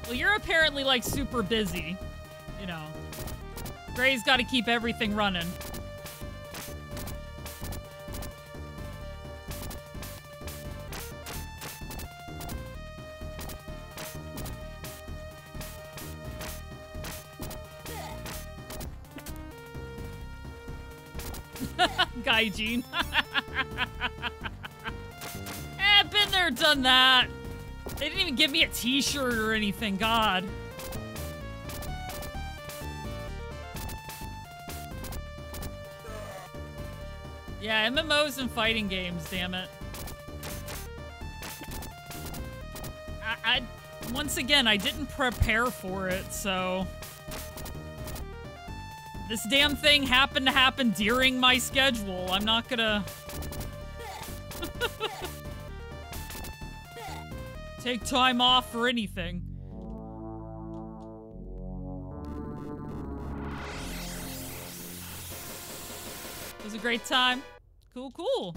Speaker 1: Well, you're apparently like super busy. You know. Gray's got to keep everything running. Gaijin. eh, been there, done that. They didn't even give me a t-shirt or anything, God. Yeah, MMOs and fighting games, damn it. I, I once again, I didn't prepare for it, so this damn thing happened to happen during my schedule. I'm not gonna take time off for anything. It was a great time. Cool, cool.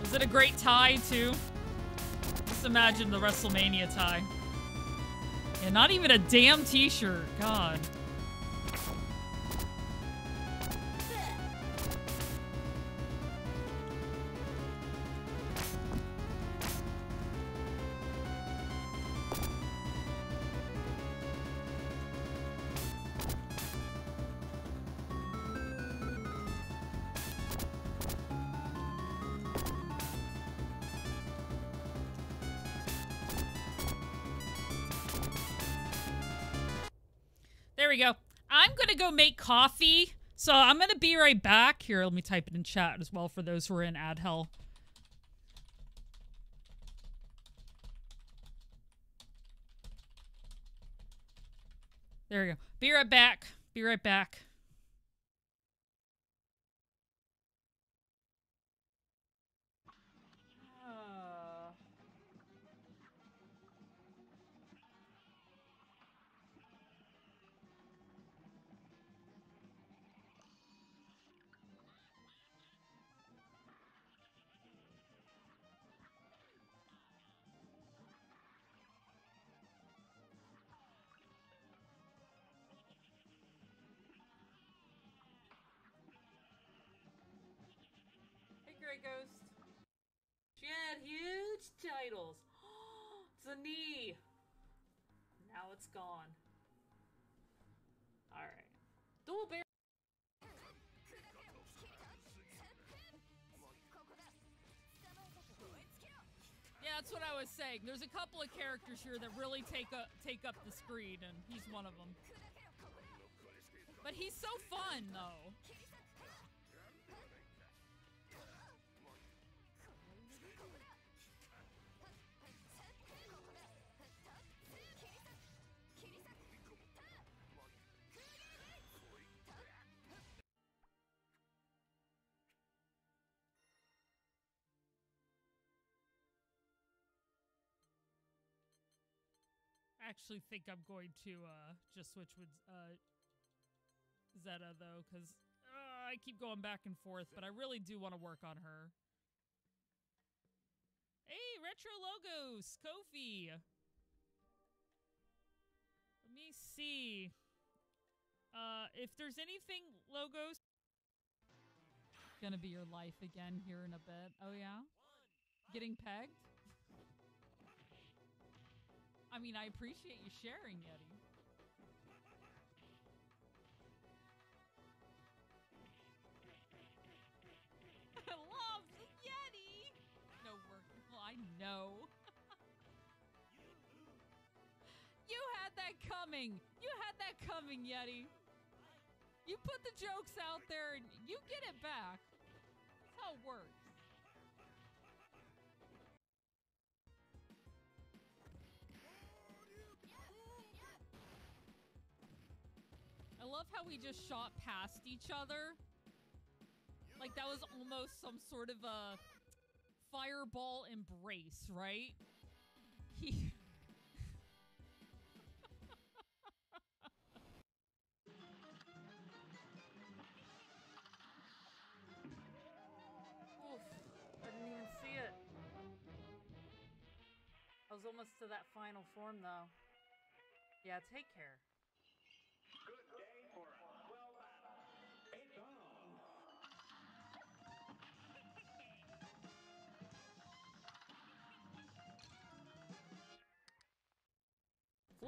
Speaker 1: Was it a great tie, too? Just imagine the WrestleMania tie. Yeah, not even a damn t-shirt. God. Make coffee. So I'm gonna be right back. Here, let me type it in chat as well for those who are in ad hell. There we go. Be right back. Be right back.
Speaker 2: Titles. it's a knee. Now it's gone. Alright. Dual bear.
Speaker 1: Yeah, that's what I was saying. There's a couple of characters here that really take up take up the screen, and he's one of them. But he's so fun, though. Actually think I'm going to uh, just switch with uh, Zeta though, because uh, I keep going back and forth, but I really do want to work on her. Hey, Retro Logos, Ko-fi. Let me see. Uh, if there's anything, Logos. Gonna be your life again here in a bit. Oh, yeah? Getting pegged? I mean, I appreciate you sharing, Yeti. I love Yeti! No work. Well, I know. you had that coming. You had that coming, Yeti. You put the jokes out there and you get it back. That's how it works. Love how we just shot past each other. Like that was almost some sort of a fireball embrace, right? He
Speaker 2: Oof. I didn't even see it. I was almost to that final form though. Yeah, take care.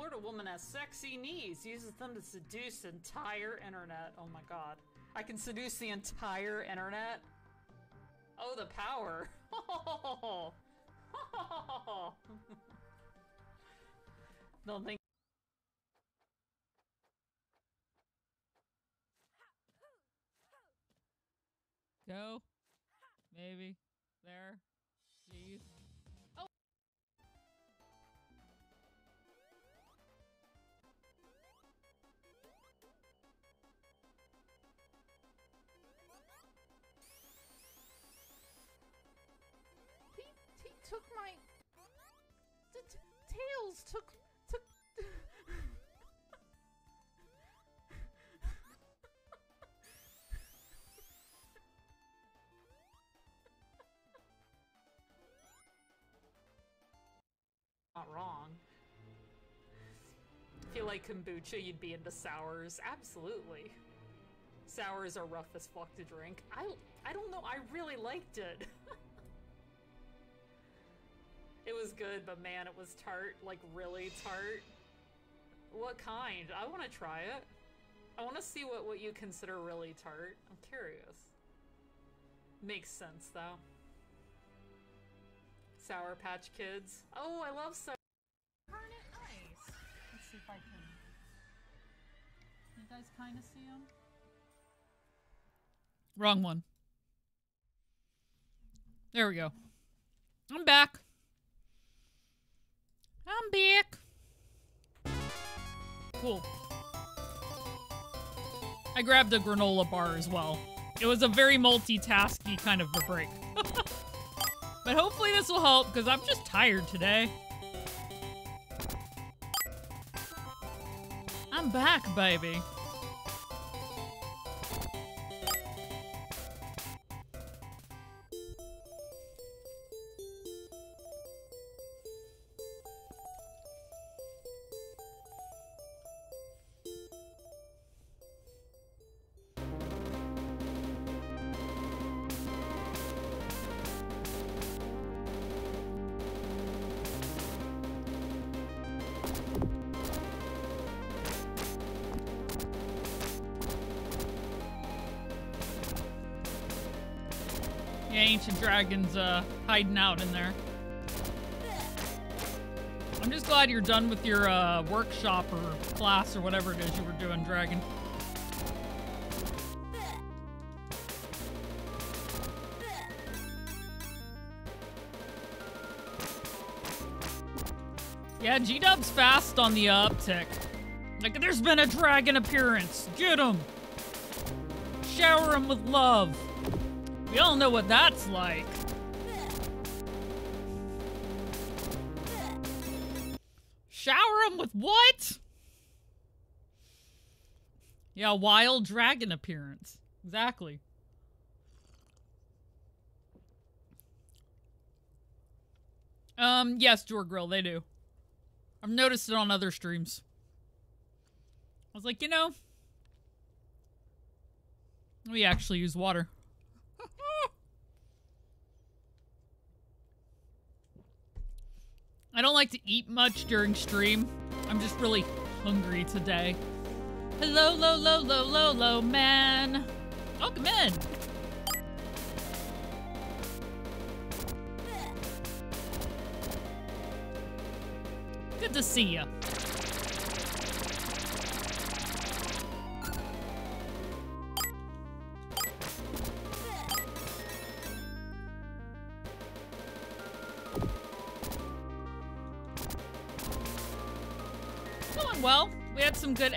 Speaker 2: Florida woman has sexy knees, uses them to seduce entire internet. Oh my god. I can seduce the entire internet? Oh, the power. Don't think.
Speaker 1: go. Maybe. There.
Speaker 2: Not wrong. If you like kombucha, you'd be into sours. Absolutely. Sours are rough as fuck to drink. I I don't know. I really liked it. it was good, but man, it was tart. Like really tart. What kind? I want to try it. I want to see what what you consider really tart. I'm curious. Makes sense though. Sour Patch Kids. Oh, I love sour. Darn it, nice. Let's see if I can. You guys kind of see them?
Speaker 1: Wrong one. There we go. I'm back. I'm back. Cool. I grabbed a granola bar as well. It was a very multitasky kind of a break. But hopefully this will help because I'm just tired today. I'm back, baby. Uh, hiding out in there. I'm just glad you're done with your uh, workshop or class or whatever it is you were doing, Dragon. Yeah, G-Dub's fast on the uptick. Like, there's been a dragon appearance. Get him. Shower him with love. We all know what that's like. What? Yeah, wild dragon appearance. Exactly. Um, yes, Jor Grill, they do. I've noticed it on other streams. I was like, you know, we actually use water. I don't like to eat much during stream. I'm just really hungry today. Hello, low, low, low, low, low, man. Oh, Welcome in. Good to see you.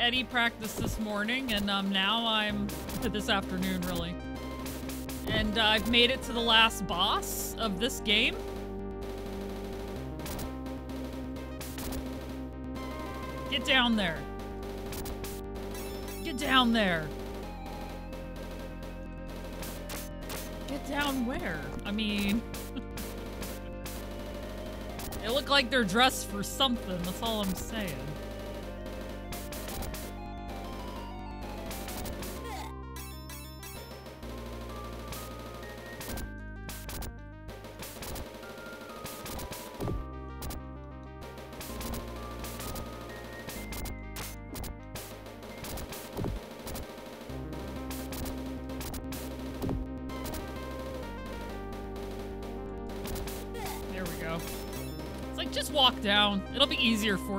Speaker 1: Practice this morning, and um, now I'm this afternoon, really. And uh, I've made it to the last boss of this game. Get down there. Get down there. Get down where? I mean... they look like they're dressed for something, that's all I'm saying.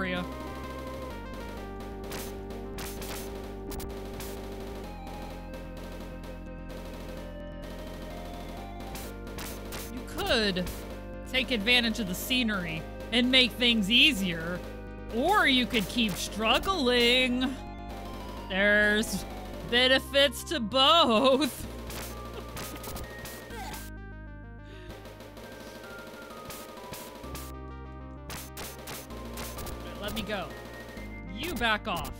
Speaker 1: You could take advantage of the scenery and make things easier, or you could keep struggling. There's benefits to both. Back off.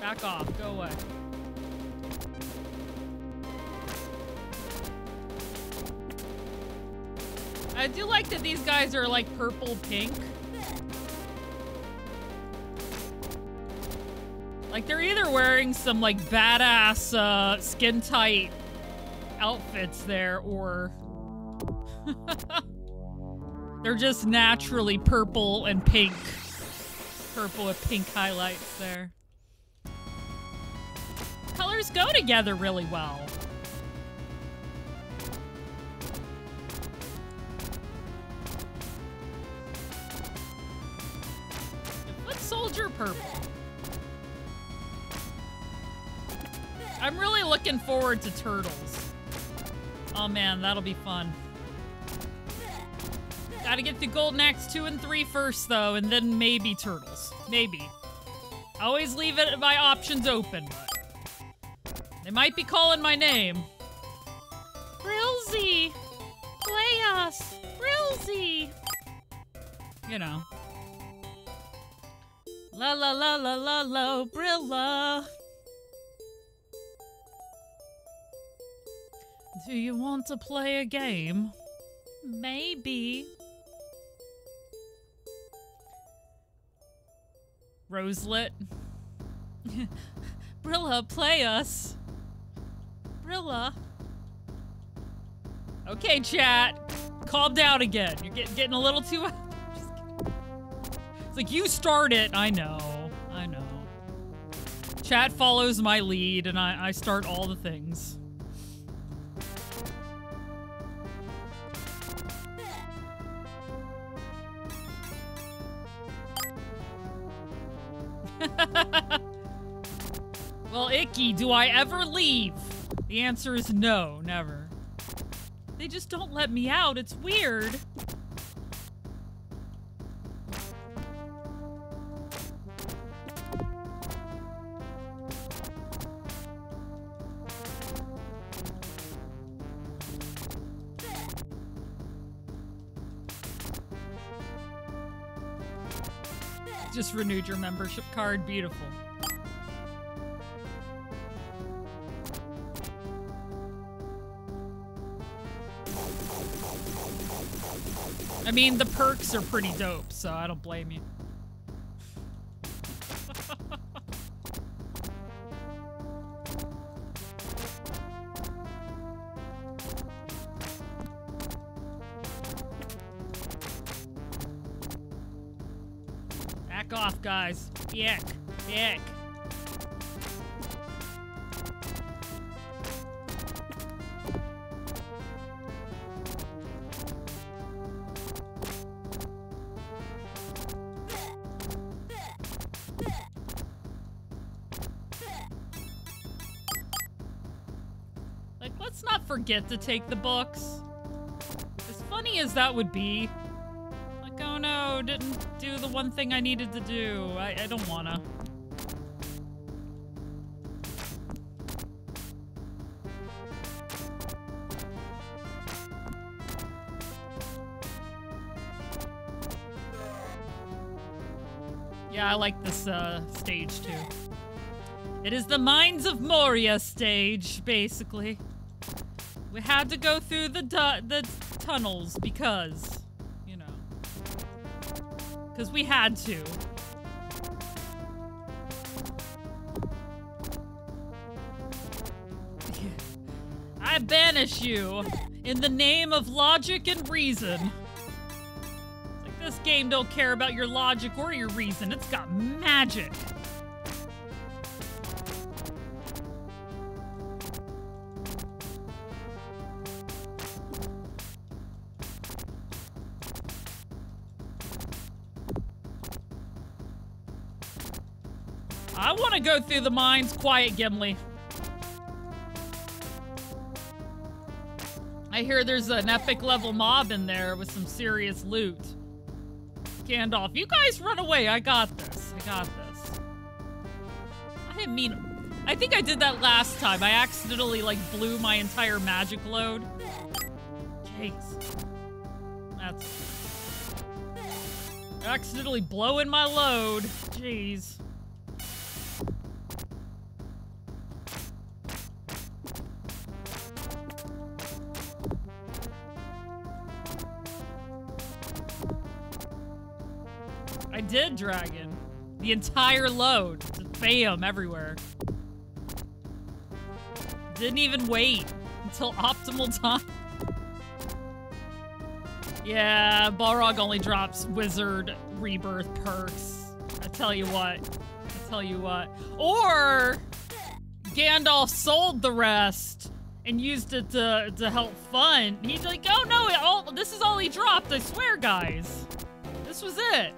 Speaker 1: Back off. Go away. I do like that these guys are like purple pink. Like they're either wearing some like badass uh, skin tight outfits there or they're just naturally purple and pink. Purple with pink highlights there. Colors go together really well. Foot soldier purple. I'm really looking forward to turtles. Oh man, that'll be fun. Gotta get the Golden Axe 2 and 3 first, though, and then maybe Turtles. Maybe. I always leave it my options open, but... They might be calling my name. Brilzy! Play us! Brilzy! You know. La la la la la la, Brilla! Do you want to play a game? Maybe. Roselet. Brilla, play us. Brilla. Okay, chat. Calm down again. You're get, getting a little too. It's like you start it. I know. I know. Chat follows my lead, and I, I start all the things. Do I ever leave? The answer is no, never. They just don't let me out. It's weird. Just renewed your membership card. Beautiful. I mean, the perks are pretty dope, so I don't blame you. Back off, guys. Yuck. Yuck. Forget to take the books. As funny as that would be, like, oh no, didn't do the one thing I needed to do. I, I don't wanna. Yeah, I like this uh, stage too. It is the Mines of Moria stage, basically. We had to go through the the tunnels because, you know, because we had to. I banish you in the name of logic and reason. It's like this game don't care about your logic or your reason. It's got magic. Go through the mines quiet, Gimli. I hear there's an epic level mob in there with some serious loot. Gandalf, you guys run away. I got this. I got this. I didn't mean... I think I did that last time. I accidentally, like, blew my entire magic load. Jeez. That's... Accidentally blowing my load. Jeez. Dragon. The entire load. Just bam, everywhere. Didn't even wait until optimal time. Yeah, Balrog only drops wizard rebirth perks. I tell you what. I tell you what. Or Gandalf sold the rest and used it to, to help fund. He's like, oh no, all this is all he dropped, I swear, guys. This was it.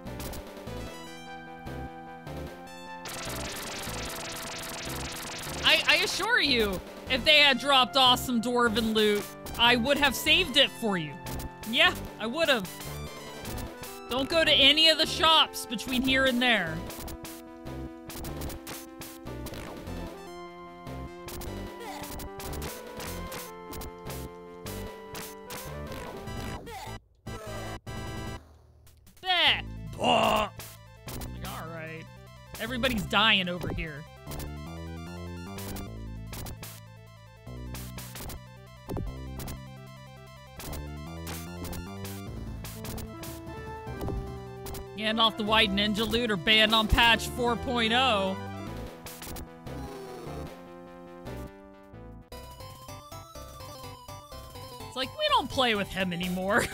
Speaker 1: I, I assure you, if they had dropped awesome dwarven loot, I would have saved it for you. Yeah, I would have. Don't go to any of the shops between here and there. Bet. Like, all right. Everybody's dying over here. Gandalf the White Ninja Loot or banned on patch oh. 4.0. It's like, we don't play with him anymore.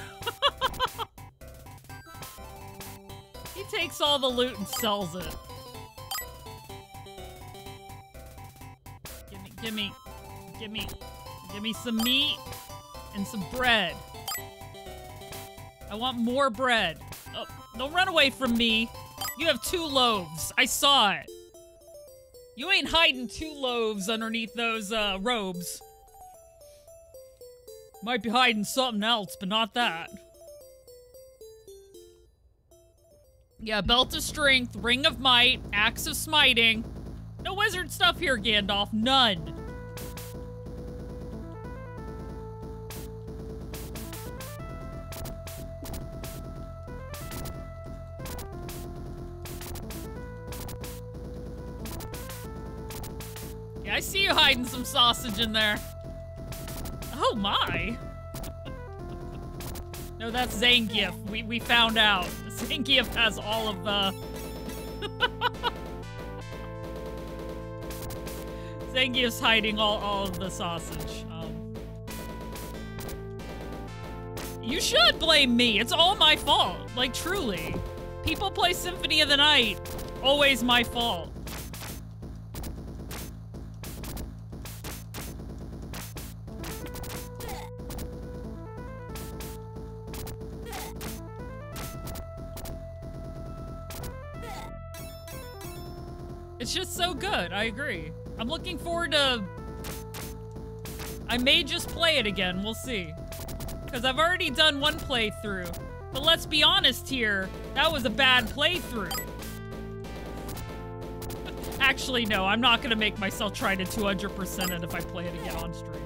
Speaker 1: he takes all the loot and sells it. Give me, give me, give me, give me some meat and some bread. I want more bread. Oh, don't run away from me. You have two loaves. I saw it. You ain't hiding two loaves underneath those uh, robes. Might be hiding something else, but not that. Yeah, Belt of Strength, Ring of Might, Axe of Smiting. No wizard stuff here, Gandalf. None. Yeah, I see you hiding some sausage in there. Oh my. no, that's Zangief. We, we found out. Zangief has all of the... Zangief's hiding all, all of the sausage. Um, you should blame me. It's all my fault. Like, truly. People play Symphony of the Night. Always my fault. Good. I agree. I'm looking forward to... I may just play it again. We'll see. Because I've already done one playthrough. But let's be honest here. That was a bad playthrough. Actually, no. I'm not going to make myself try to 200% it if I play it again on stream.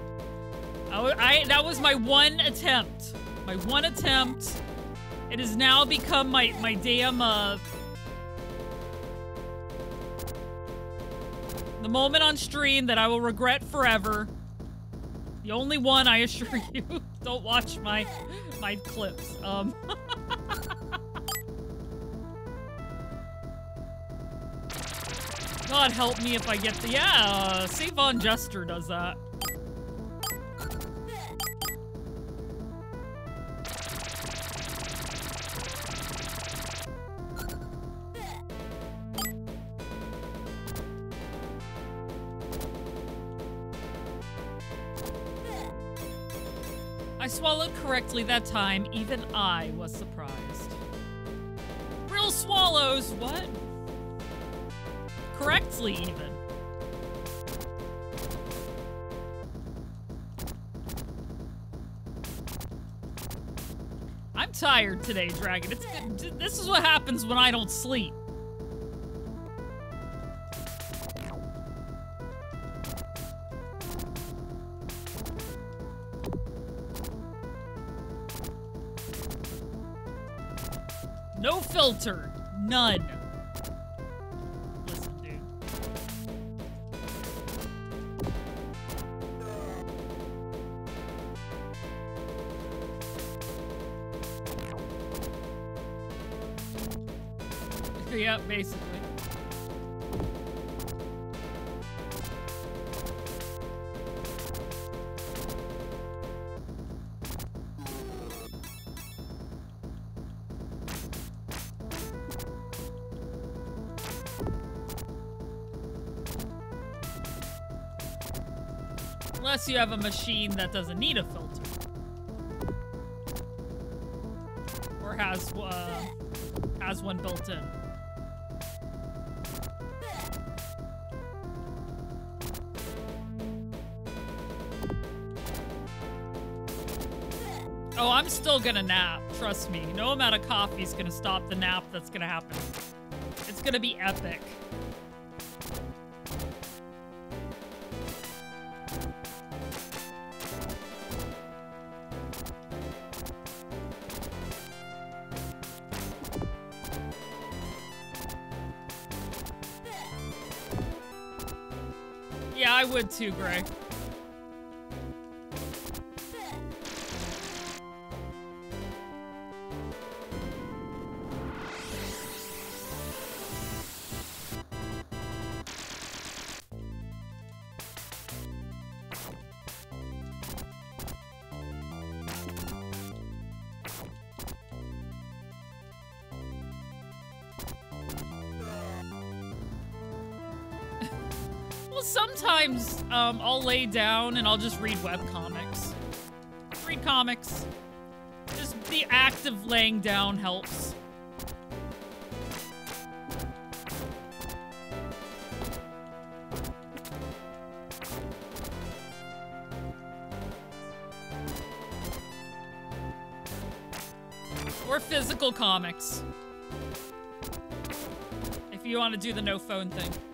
Speaker 1: I, I, that was my one attempt. My one attempt. It has now become my, my damn... Uh, moment on stream that I will regret forever. The only one, I assure you. Don't watch my my clips. Um. God help me if I get the yeah. Uh, Save on Jester does that. That time. Even I was surprised. Real swallows, what? Correctly, even. I'm tired today, Dragon. It's, this is what happens when I don't sleep. Filter. None. Machine that doesn't need a filter. Or has, uh, has one built in. Oh, I'm still gonna nap. Trust me. No amount of coffee is gonna stop the nap that's gonna happen. It's gonna be epic. Too, Gray. I'll lay down and I'll just read web comics. Read comics. Just the act of laying down helps. Or physical comics. If you want to do the no phone thing.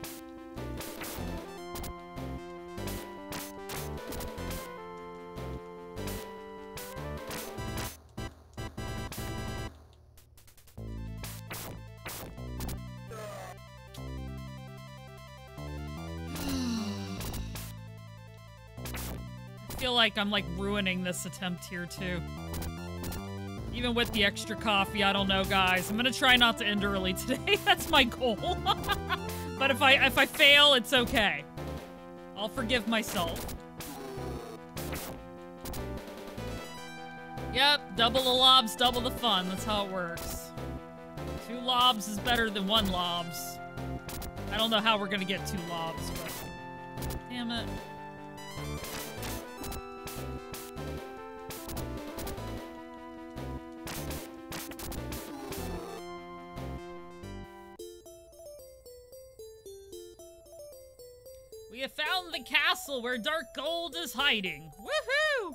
Speaker 1: Like I'm like ruining this attempt here too. Even with the extra coffee, I don't know, guys. I'm gonna try not to end early today. That's my goal. but if I if I fail, it's okay. I'll forgive myself. Yep, double the lobs, double the fun. That's how it works. Two lobs is better than one lobs. I don't know how we're gonna get two lobs, but damn it. The castle where Dark Guld is hiding. Woohoo!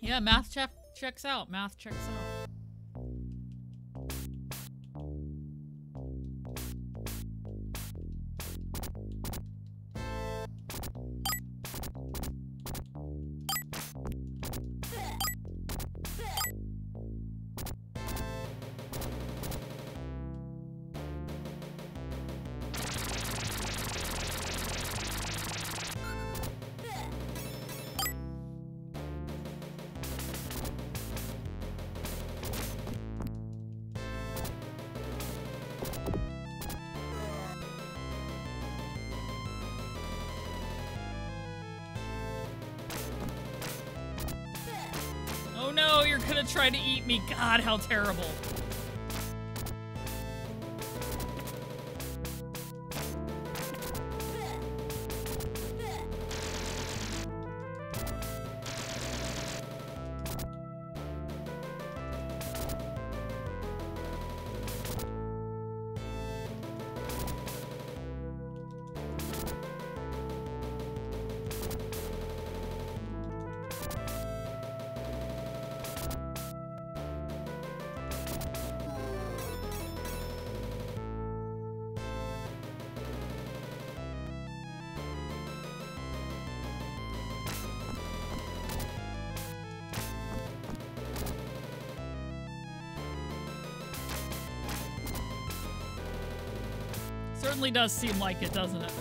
Speaker 1: Yeah, math check checks out. Math checks out. God, how terrible. Does seem like it, doesn't it?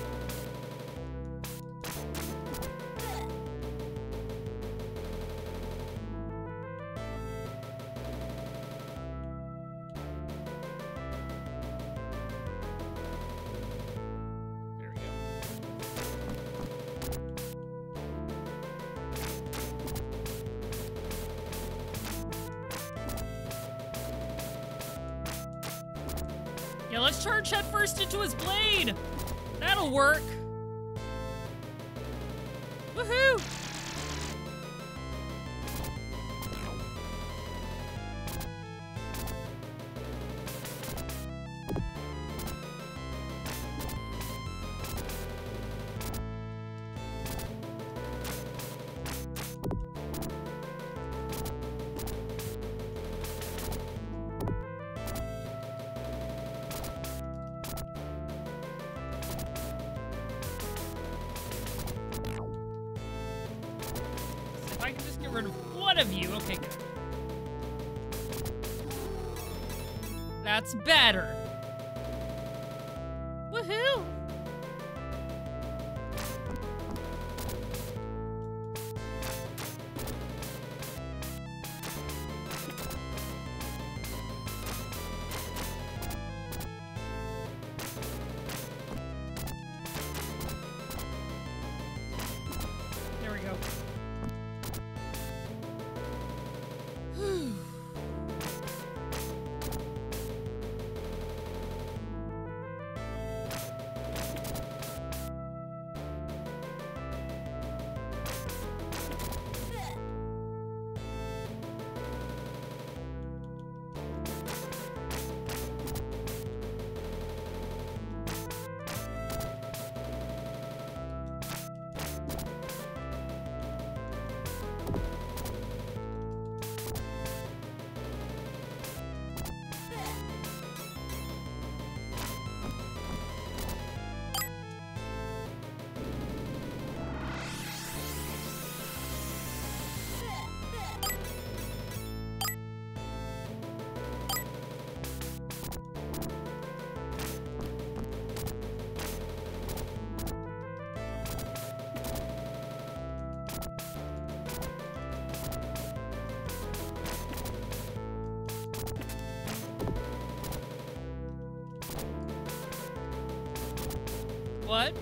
Speaker 1: What?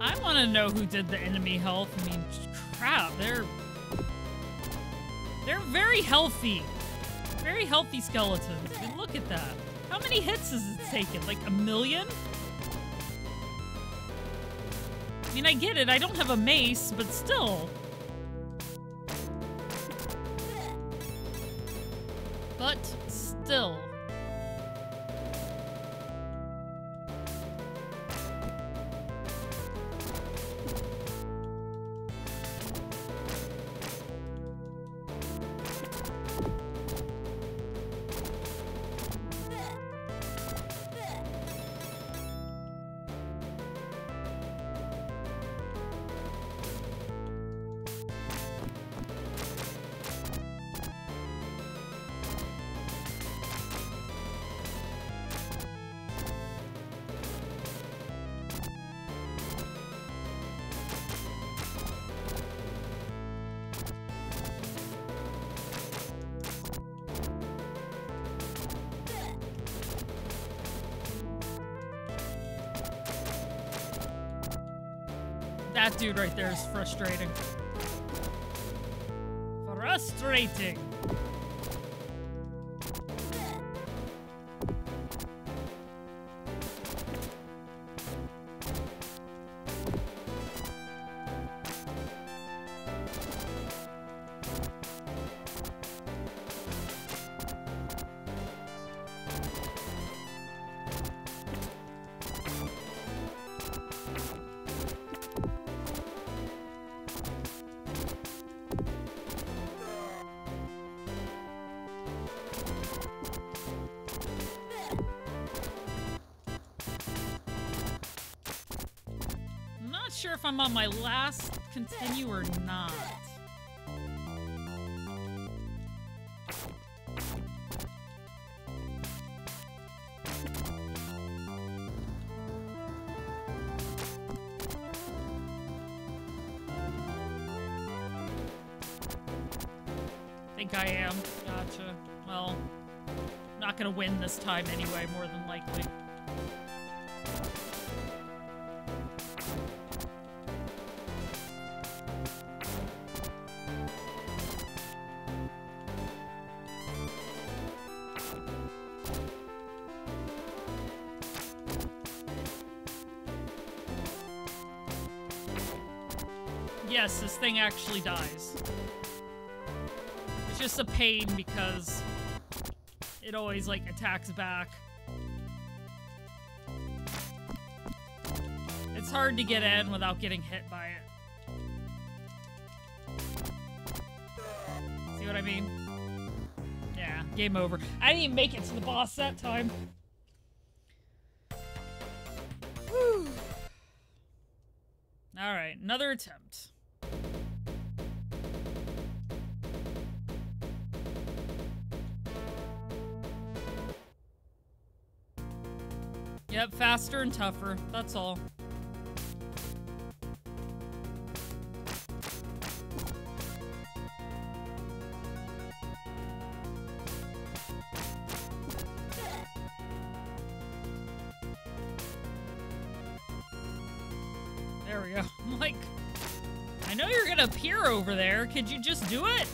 Speaker 1: I want to know who did the enemy health. I mean, crap, they're they're very healthy, very healthy skeletons. I mean, look at that. How many hits has it taken? Like a million? I mean, I get it. I don't have a mace, but still. Right there is frustrating. Frustrating. Gonna win this time anyway, more than likely. Yes, this thing actually dies. It's just a pain always like attacks back. It's hard to get in without getting hit by it. See what I mean? Yeah, game over. I didn't even make it to the boss that time. Faster and tougher. That's all. There we go. I'm like, I know you're gonna appear over there. Could you just do it?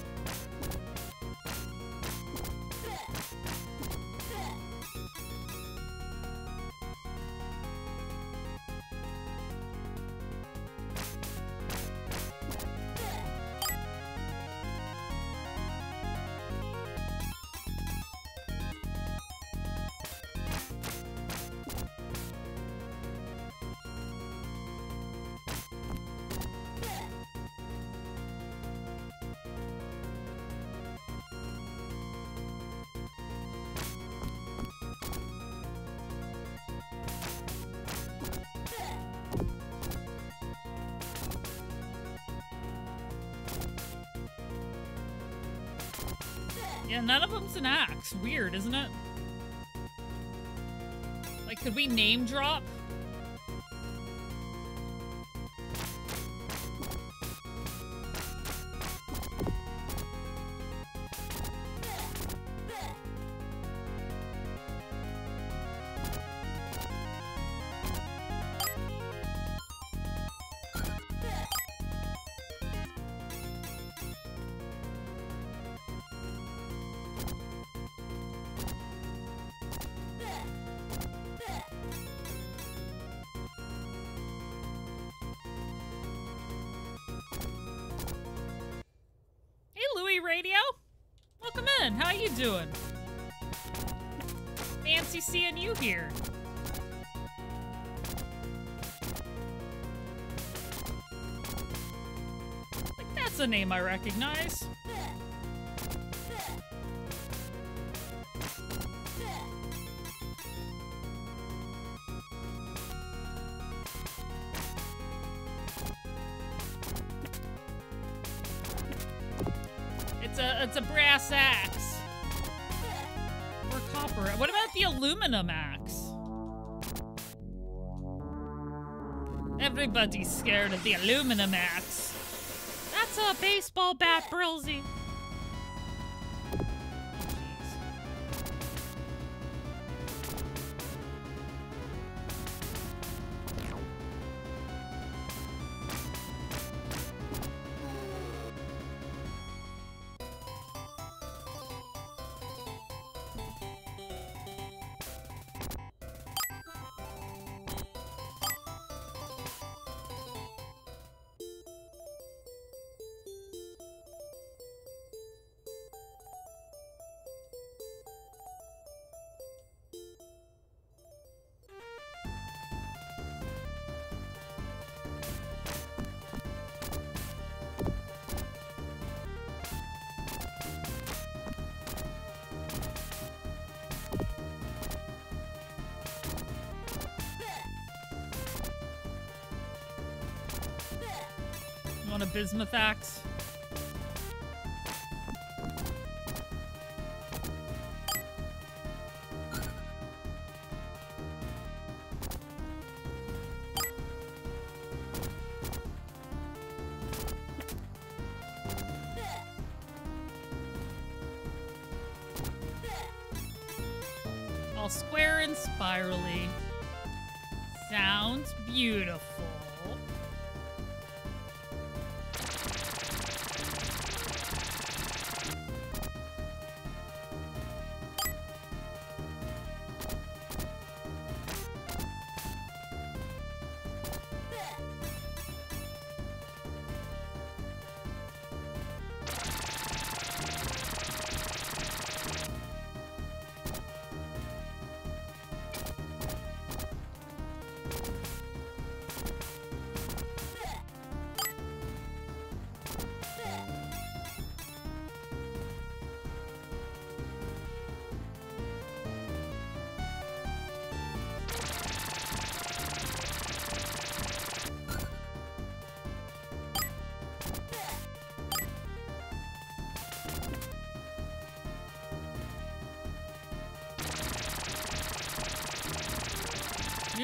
Speaker 1: Weird, isn't it? Like, could we name drop? I recognize. It's a it's a brass axe. Or copper. What about the aluminum axe? Everybody's scared of the aluminum axe. Baseball bat, Brilsy. You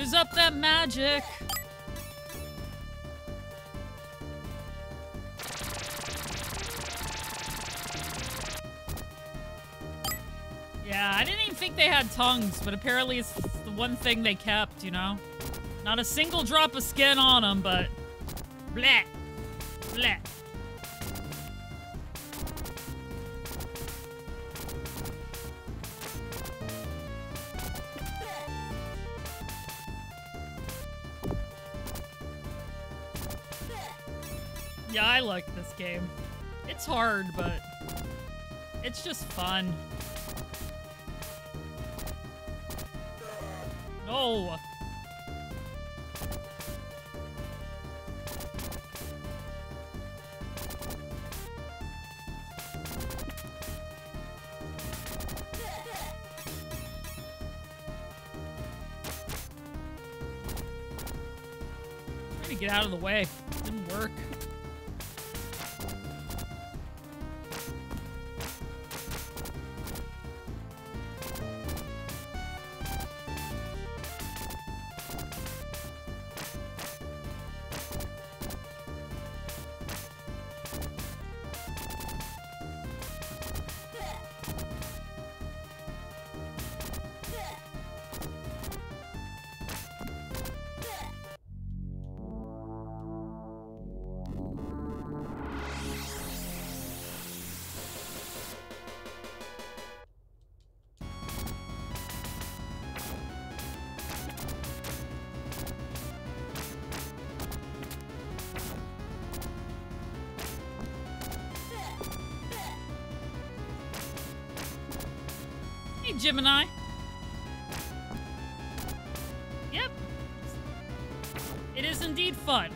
Speaker 1: Use up that magic. Yeah, I didn't even think they had tongues, but apparently it's the one thing they kept, you know? Not a single drop of skin on them, but bleh, It's hard, but it's just fun. No. Get out of the way. Gemini. Yep. It is indeed fun.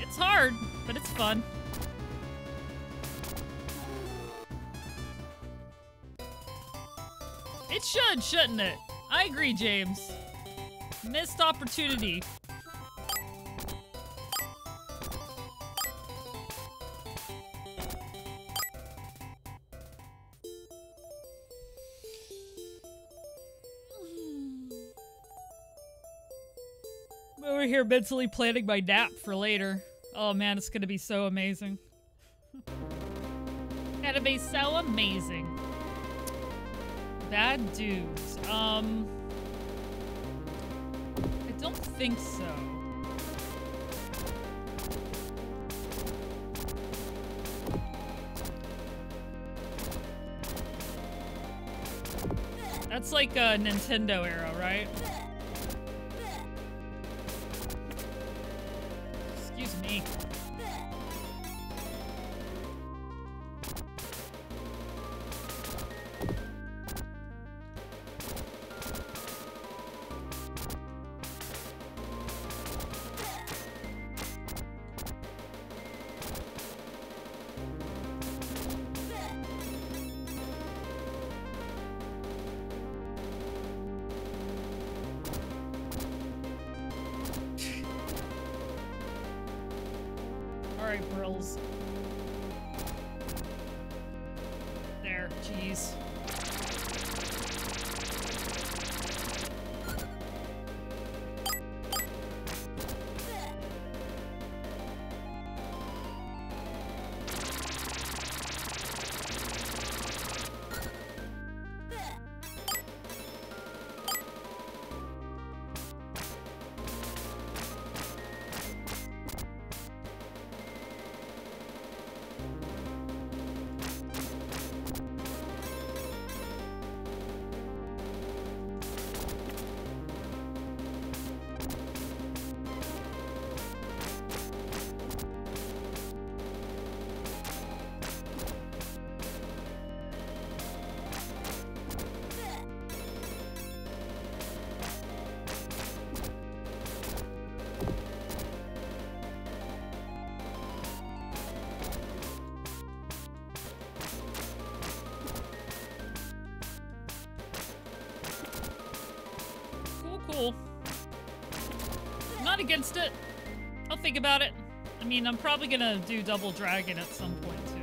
Speaker 1: It's hard, but it's fun. It should, shouldn't it? I agree, James. Missed opportunity. Mentally planning my nap for later. Oh man, it's gonna be so amazing. gonna be so amazing. Bad dudes. Um. I don't think so. That's like a Nintendo era, right? Not against it. I'll think about it. I mean, I'm probably gonna do Double Dragon at some point, too.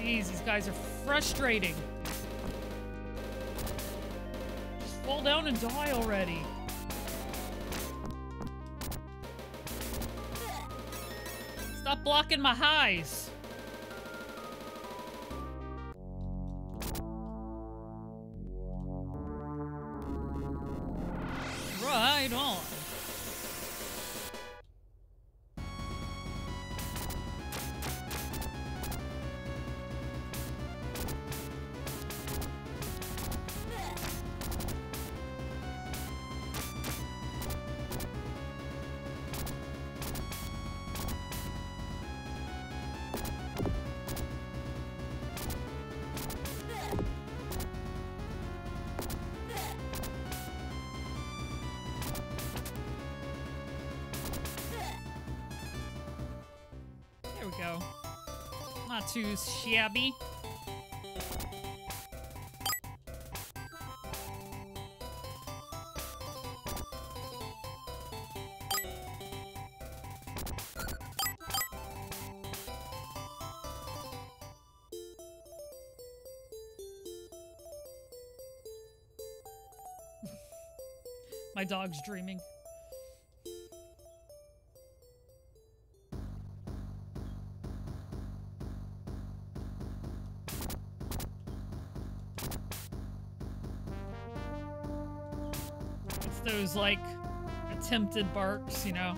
Speaker 1: Jeez, these guys are frustrating. And die already. Stop blocking my highs. Too shabby. My dog's dreaming. Like attempted barks, you know.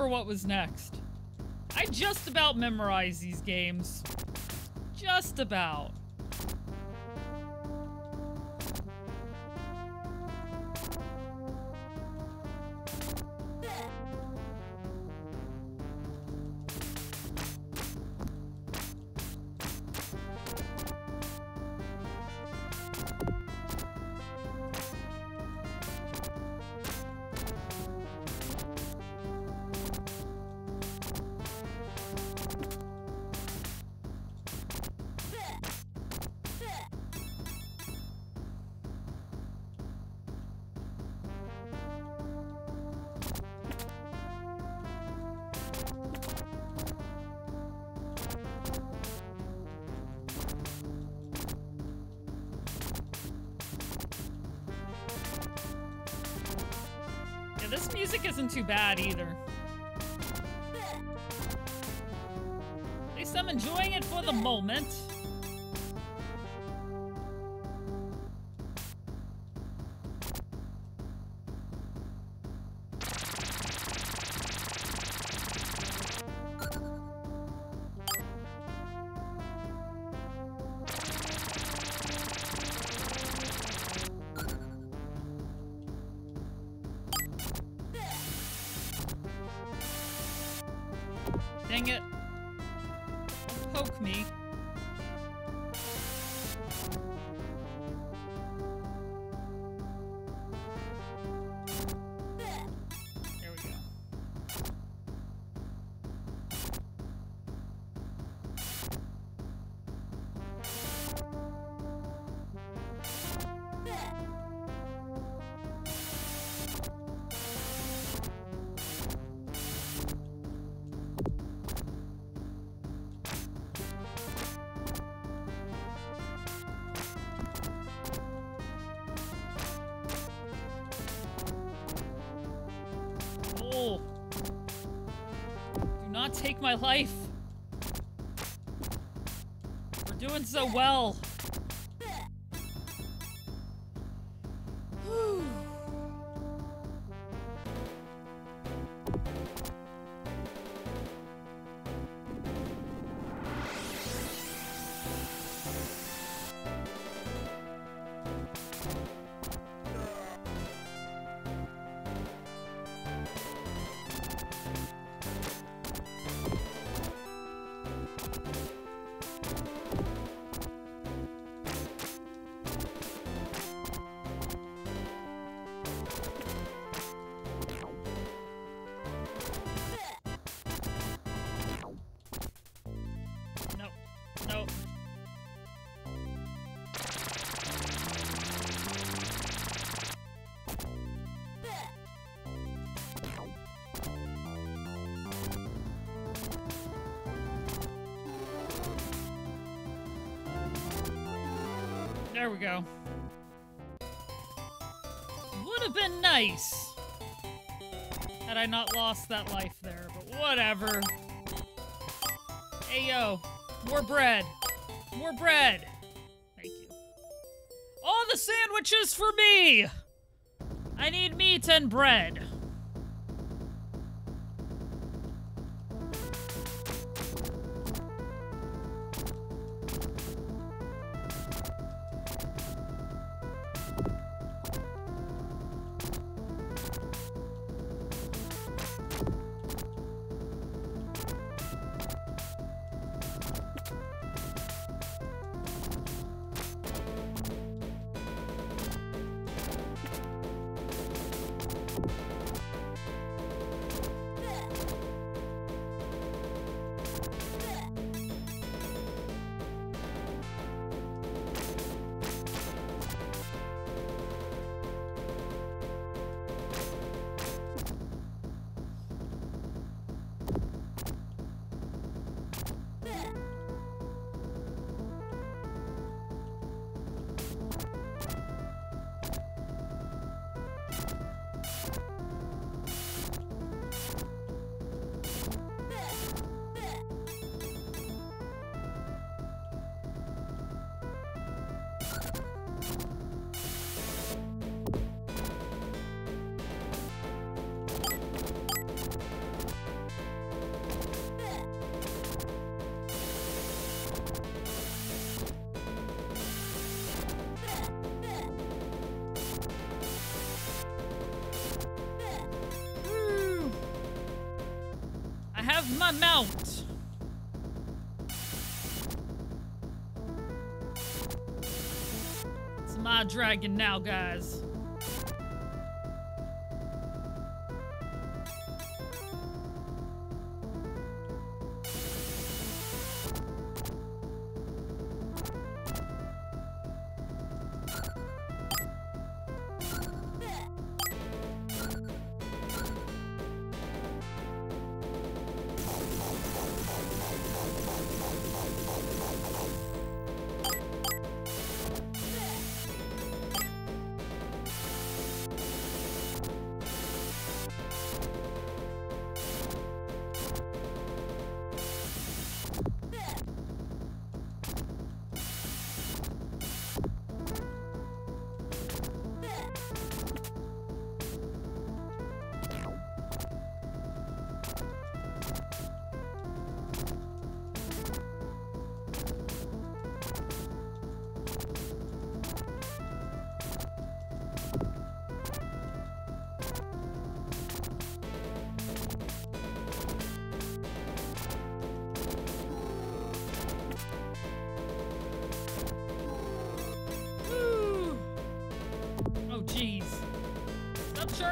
Speaker 1: Remember what was next. I just about memorize these games. Just about. This music isn't too bad either. At least I'm enjoying it for the moment. Go. Would have been nice had I not lost that life there, but whatever. Hey yo, more bread. More bread. Thank you. All the sandwiches for me! I need meat and bread. Dragon now, guys.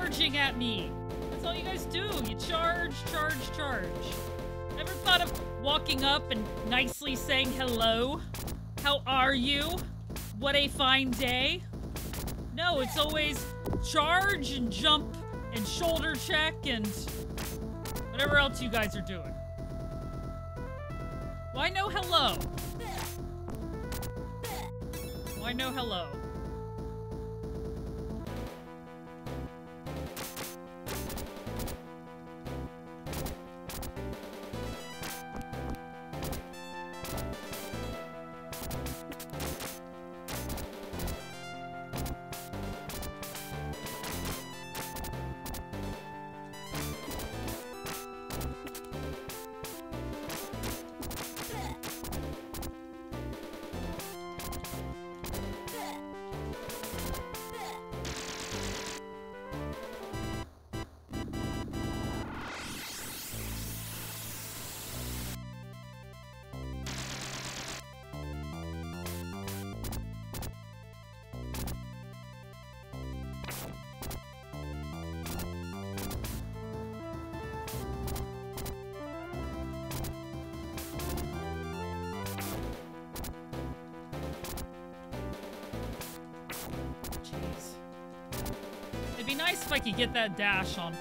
Speaker 1: Charging at me. That's all you guys do. You charge, charge, charge. Ever thought of walking up and nicely saying hello? How are you? What a fine day. No, it's always charge and jump and shoulder check and whatever else you guys are doing. That dash on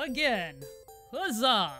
Speaker 1: again. Huzzah!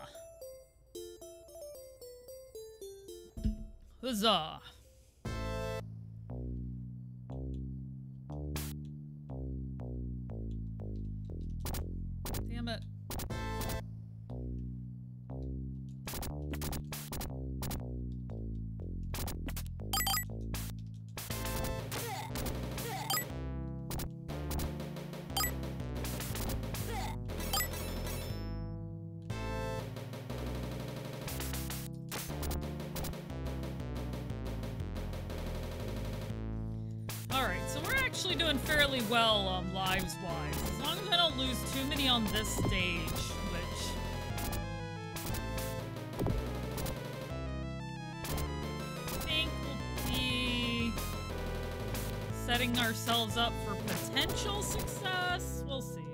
Speaker 1: Ourselves up for potential success. We'll see.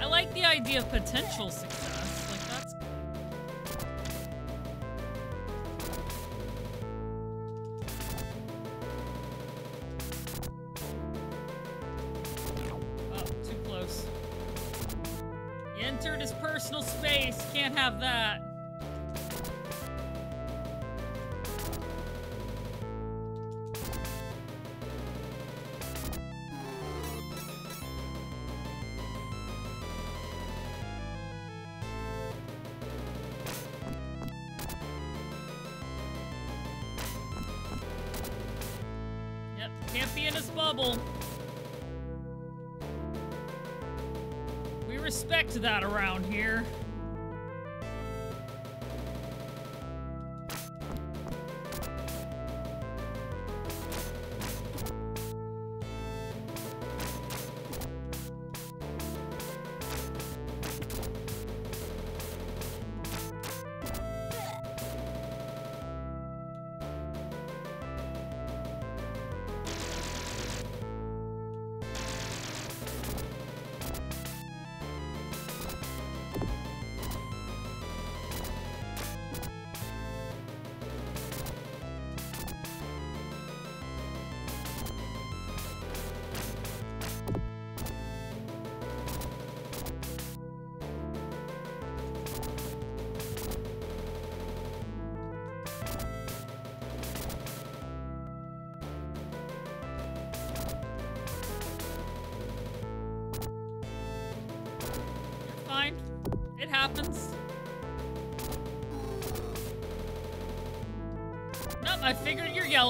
Speaker 1: I like the idea of potential success.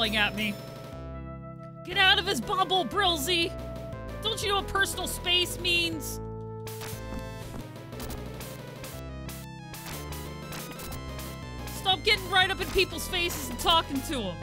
Speaker 1: Yelling at me. Get out of his bubble, Brilzy! Don't you know what personal space means? Stop getting right up in people's faces and talking to them.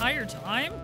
Speaker 1: Entire time?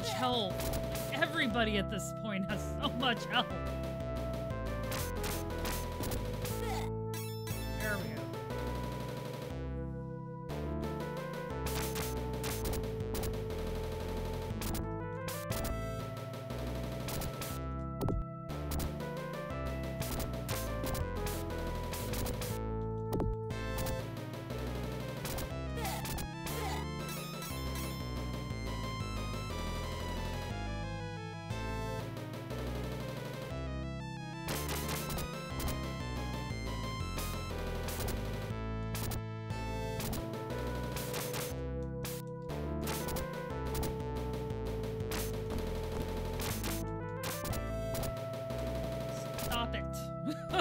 Speaker 1: Much health. Everybody at this point has so much health.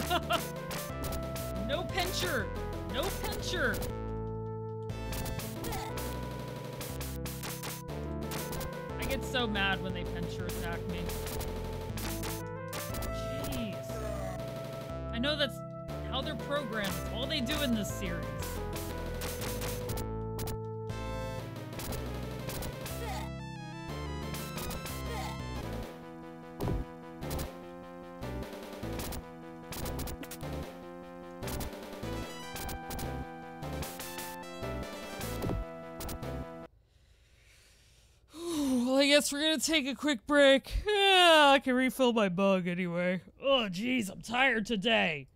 Speaker 1: no pincher. No pincher. I get so mad when they pincher attack me. Jeez. I know that's how they're programmed. It's all they do in this series. We're gonna take a quick break. Yeah, I can refill my bug anyway. Oh, jeez, I'm tired today.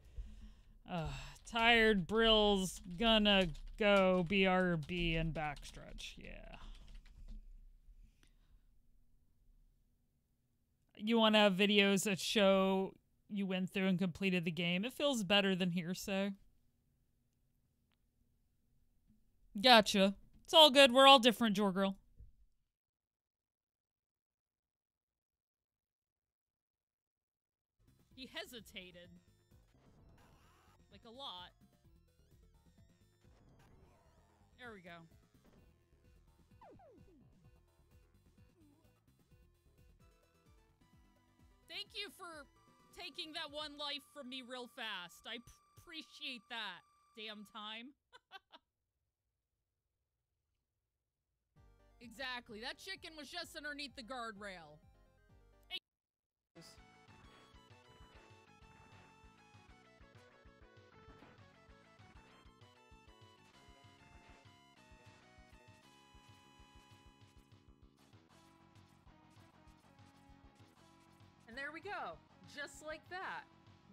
Speaker 1: Uh, tired Brill's gonna go BRB and backstretch. Yeah. You want to have videos that show you went through and completed the game. It feels better than hearsay. Gotcha. It's all good. We're all different, Jorgirl. He hesitated. Like a lot. There we go. Thank you for taking that one life from me real fast. I appreciate that. Damn time. exactly. That chicken was just underneath the guardrail. Hey.
Speaker 2: We go. Just like that.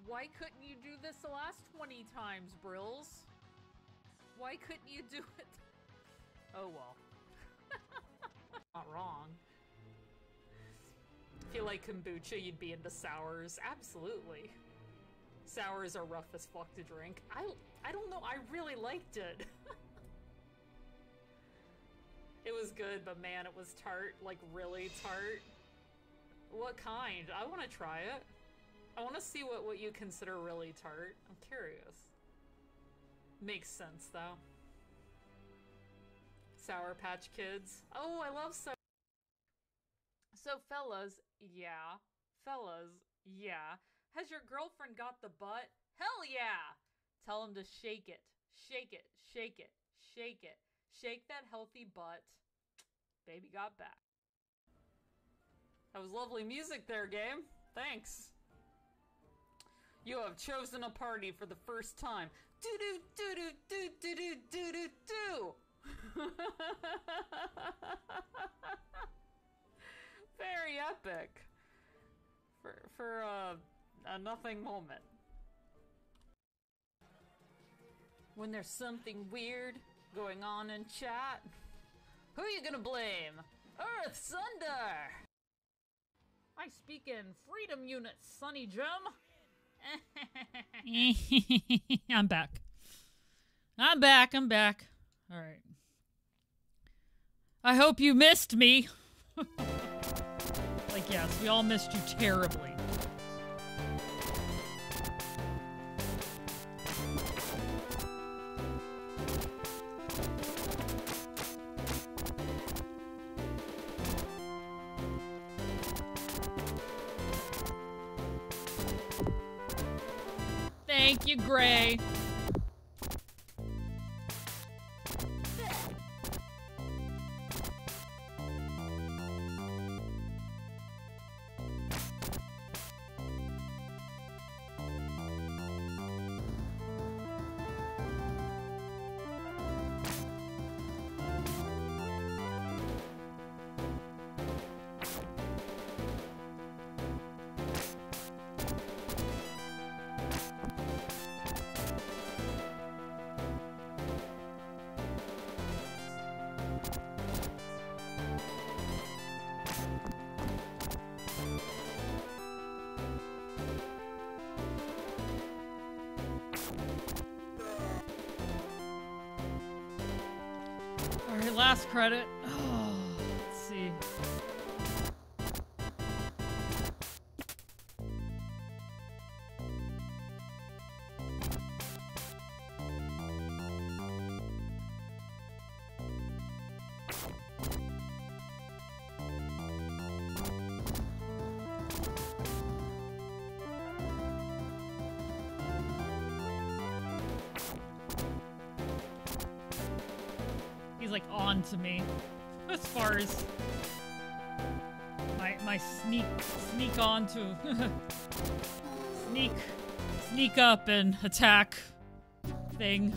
Speaker 2: Why couldn't you do this the last 20 times, Brills? Why couldn't you do it? Oh well. Not wrong. Feel like kombucha, you'd be into sours. Absolutely. Sours are rough as fuck to drink. I I don't know, I really liked it. it was good, but man, it was tart, like really tart. What kind? I want to try it. I want to see what, what you consider really tart. I'm curious. Makes sense, though. Sour Patch Kids. Oh, I love Sour... So, fellas, yeah. Fellas, yeah. Has your girlfriend got the butt? Hell yeah! Tell him to shake it. Shake it. Shake it. Shake it. Shake that healthy butt. Baby got back. That was lovely music there, game. Thanks. You have chosen a party for the first time. Do do do do do do do do do do. Very epic. For for uh, a nothing moment. When there's something weird going on in chat, who are you gonna blame? Earth Sunder! I speak in freedom units, Sonny Jim.
Speaker 1: I'm back. I'm back. I'm back. All right. I hope you missed me. like, yes, we all missed you terribly. Gray. Last credit. Oh, to sneak sneak up and attack thing.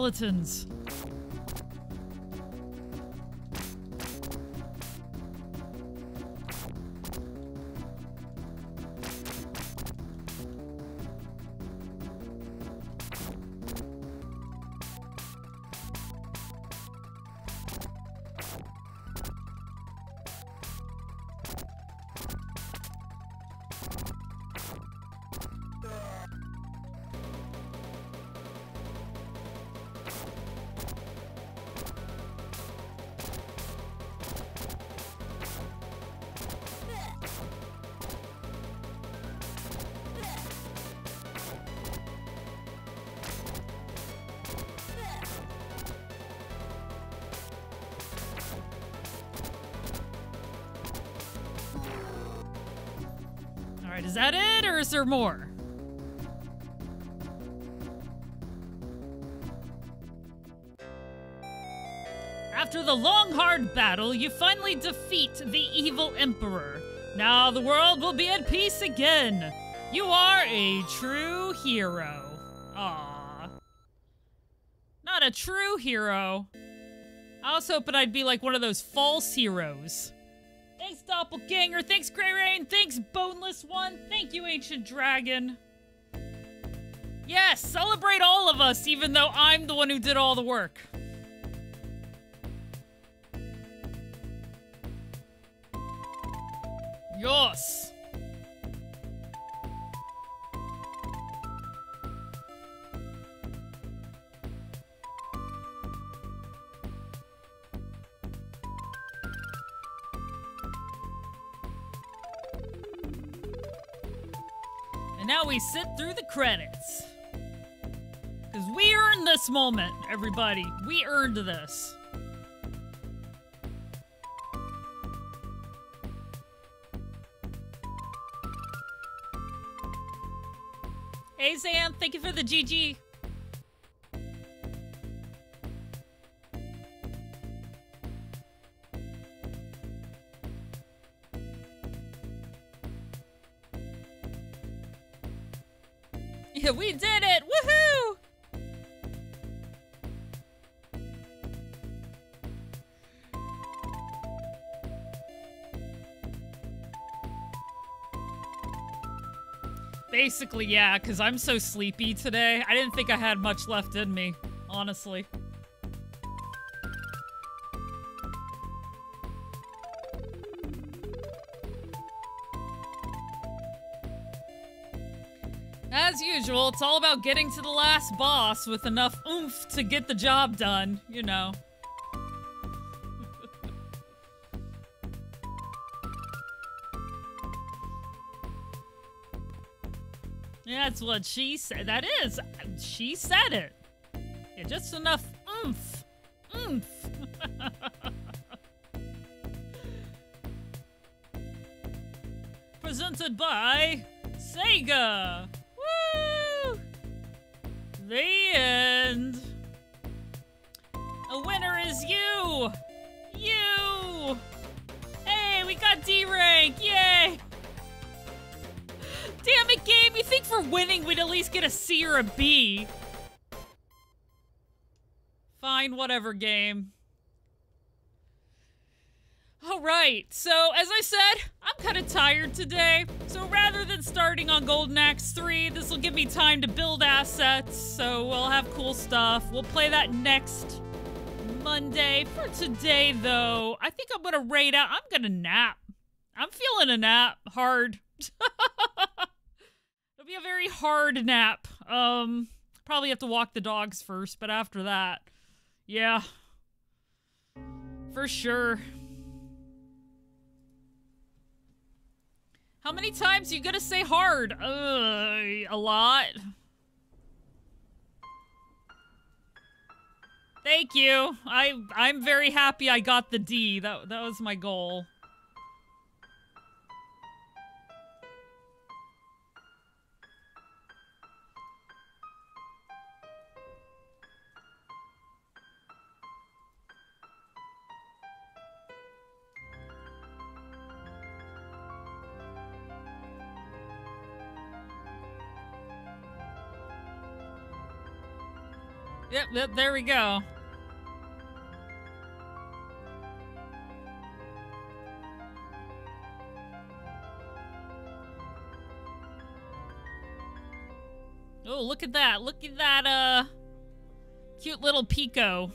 Speaker 1: Skeletons? Or more? After the long, hard battle, you finally defeat the evil Emperor. Now the world will be at peace again. You are a true hero. Aww. Not a true hero. I was hoping I'd be like one of those false heroes. Doppelganger. Thanks, Grey Rain. Thanks, Boneless One. Thank you, Ancient Dragon. Yes, celebrate all of us, even though I'm the one who did all the work. Credits. Because we earned this moment, everybody. We earned this. Hey, Zan, thank you for the GG. Yeah, we did it! Woohoo! Basically, yeah, because I'm so sleepy today. I didn't think I had much left in me, honestly. Usual, it's all about getting to the last boss with enough oomph to get the job done, you know. That's what she said. That is. She said it. Yeah, just enough oomph. Oomph. Presented by Sega. The end. A winner is you. You. Hey, we got D rank. Yay. Damn it, game! You think for winning we'd at least get a C or a B? Fine, whatever, game. All right, so as I said, kind of tired today. So rather than starting on Golden Axe 3, this will give me time to build assets. So we'll have cool stuff. We'll play that next Monday. For today, though, I think I'm gonna raid out. I'm gonna nap. I'm feeling a nap hard. It'll be a very hard nap. Um, probably have to walk the dogs first, but after that, yeah, for sure. How many times you gonna say hard? Uh, a lot. Thank you. I I'm very happy I got the D. That that was my goal. Yep, yep, there we go. Oh, look at that. Look at that, uh, cute little Pico.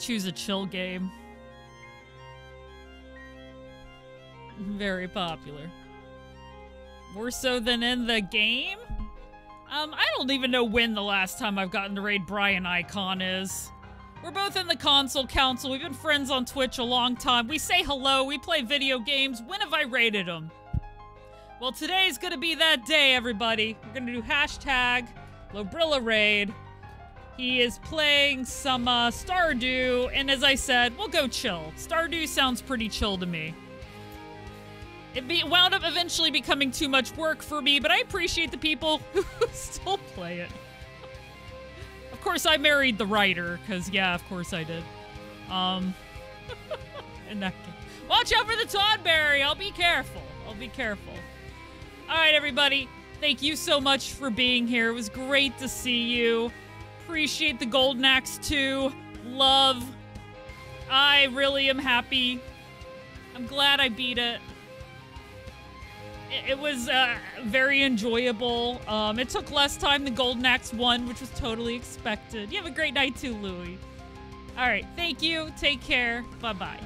Speaker 1: Choose a chill game. Very popular. More so than in the game? Um, I don't even know when the last time I've gotten to raid Brian Icon is. We're both in the console council. We've been friends on Twitch a long time. We say hello. We play video games. When have I raided him? Well, today's gonna be that day, everybody. We're gonna do hashtag Lobrylla Raid. He is playing some uh, Stardew, and as I said, we'll go chill. Stardew sounds pretty chill to me. It be, wound up eventually becoming too much work for me, but I appreciate the people who still play it. Of course, I married the writer, because, yeah, of course I did. Um, in that. Watch out for the Toddberry! I'll be careful. I'll be careful. All right, everybody. Thank you so much for being here. It was great to see you. Appreciate the Golden Axe 2. Love. I really am happy. I'm glad I beat it. It, was uh, very enjoyable. Um, it took less time than Golden Axe 1, which was totally expected. You have a great night too, Louie. All right. Thank you. Take care. Bye bye.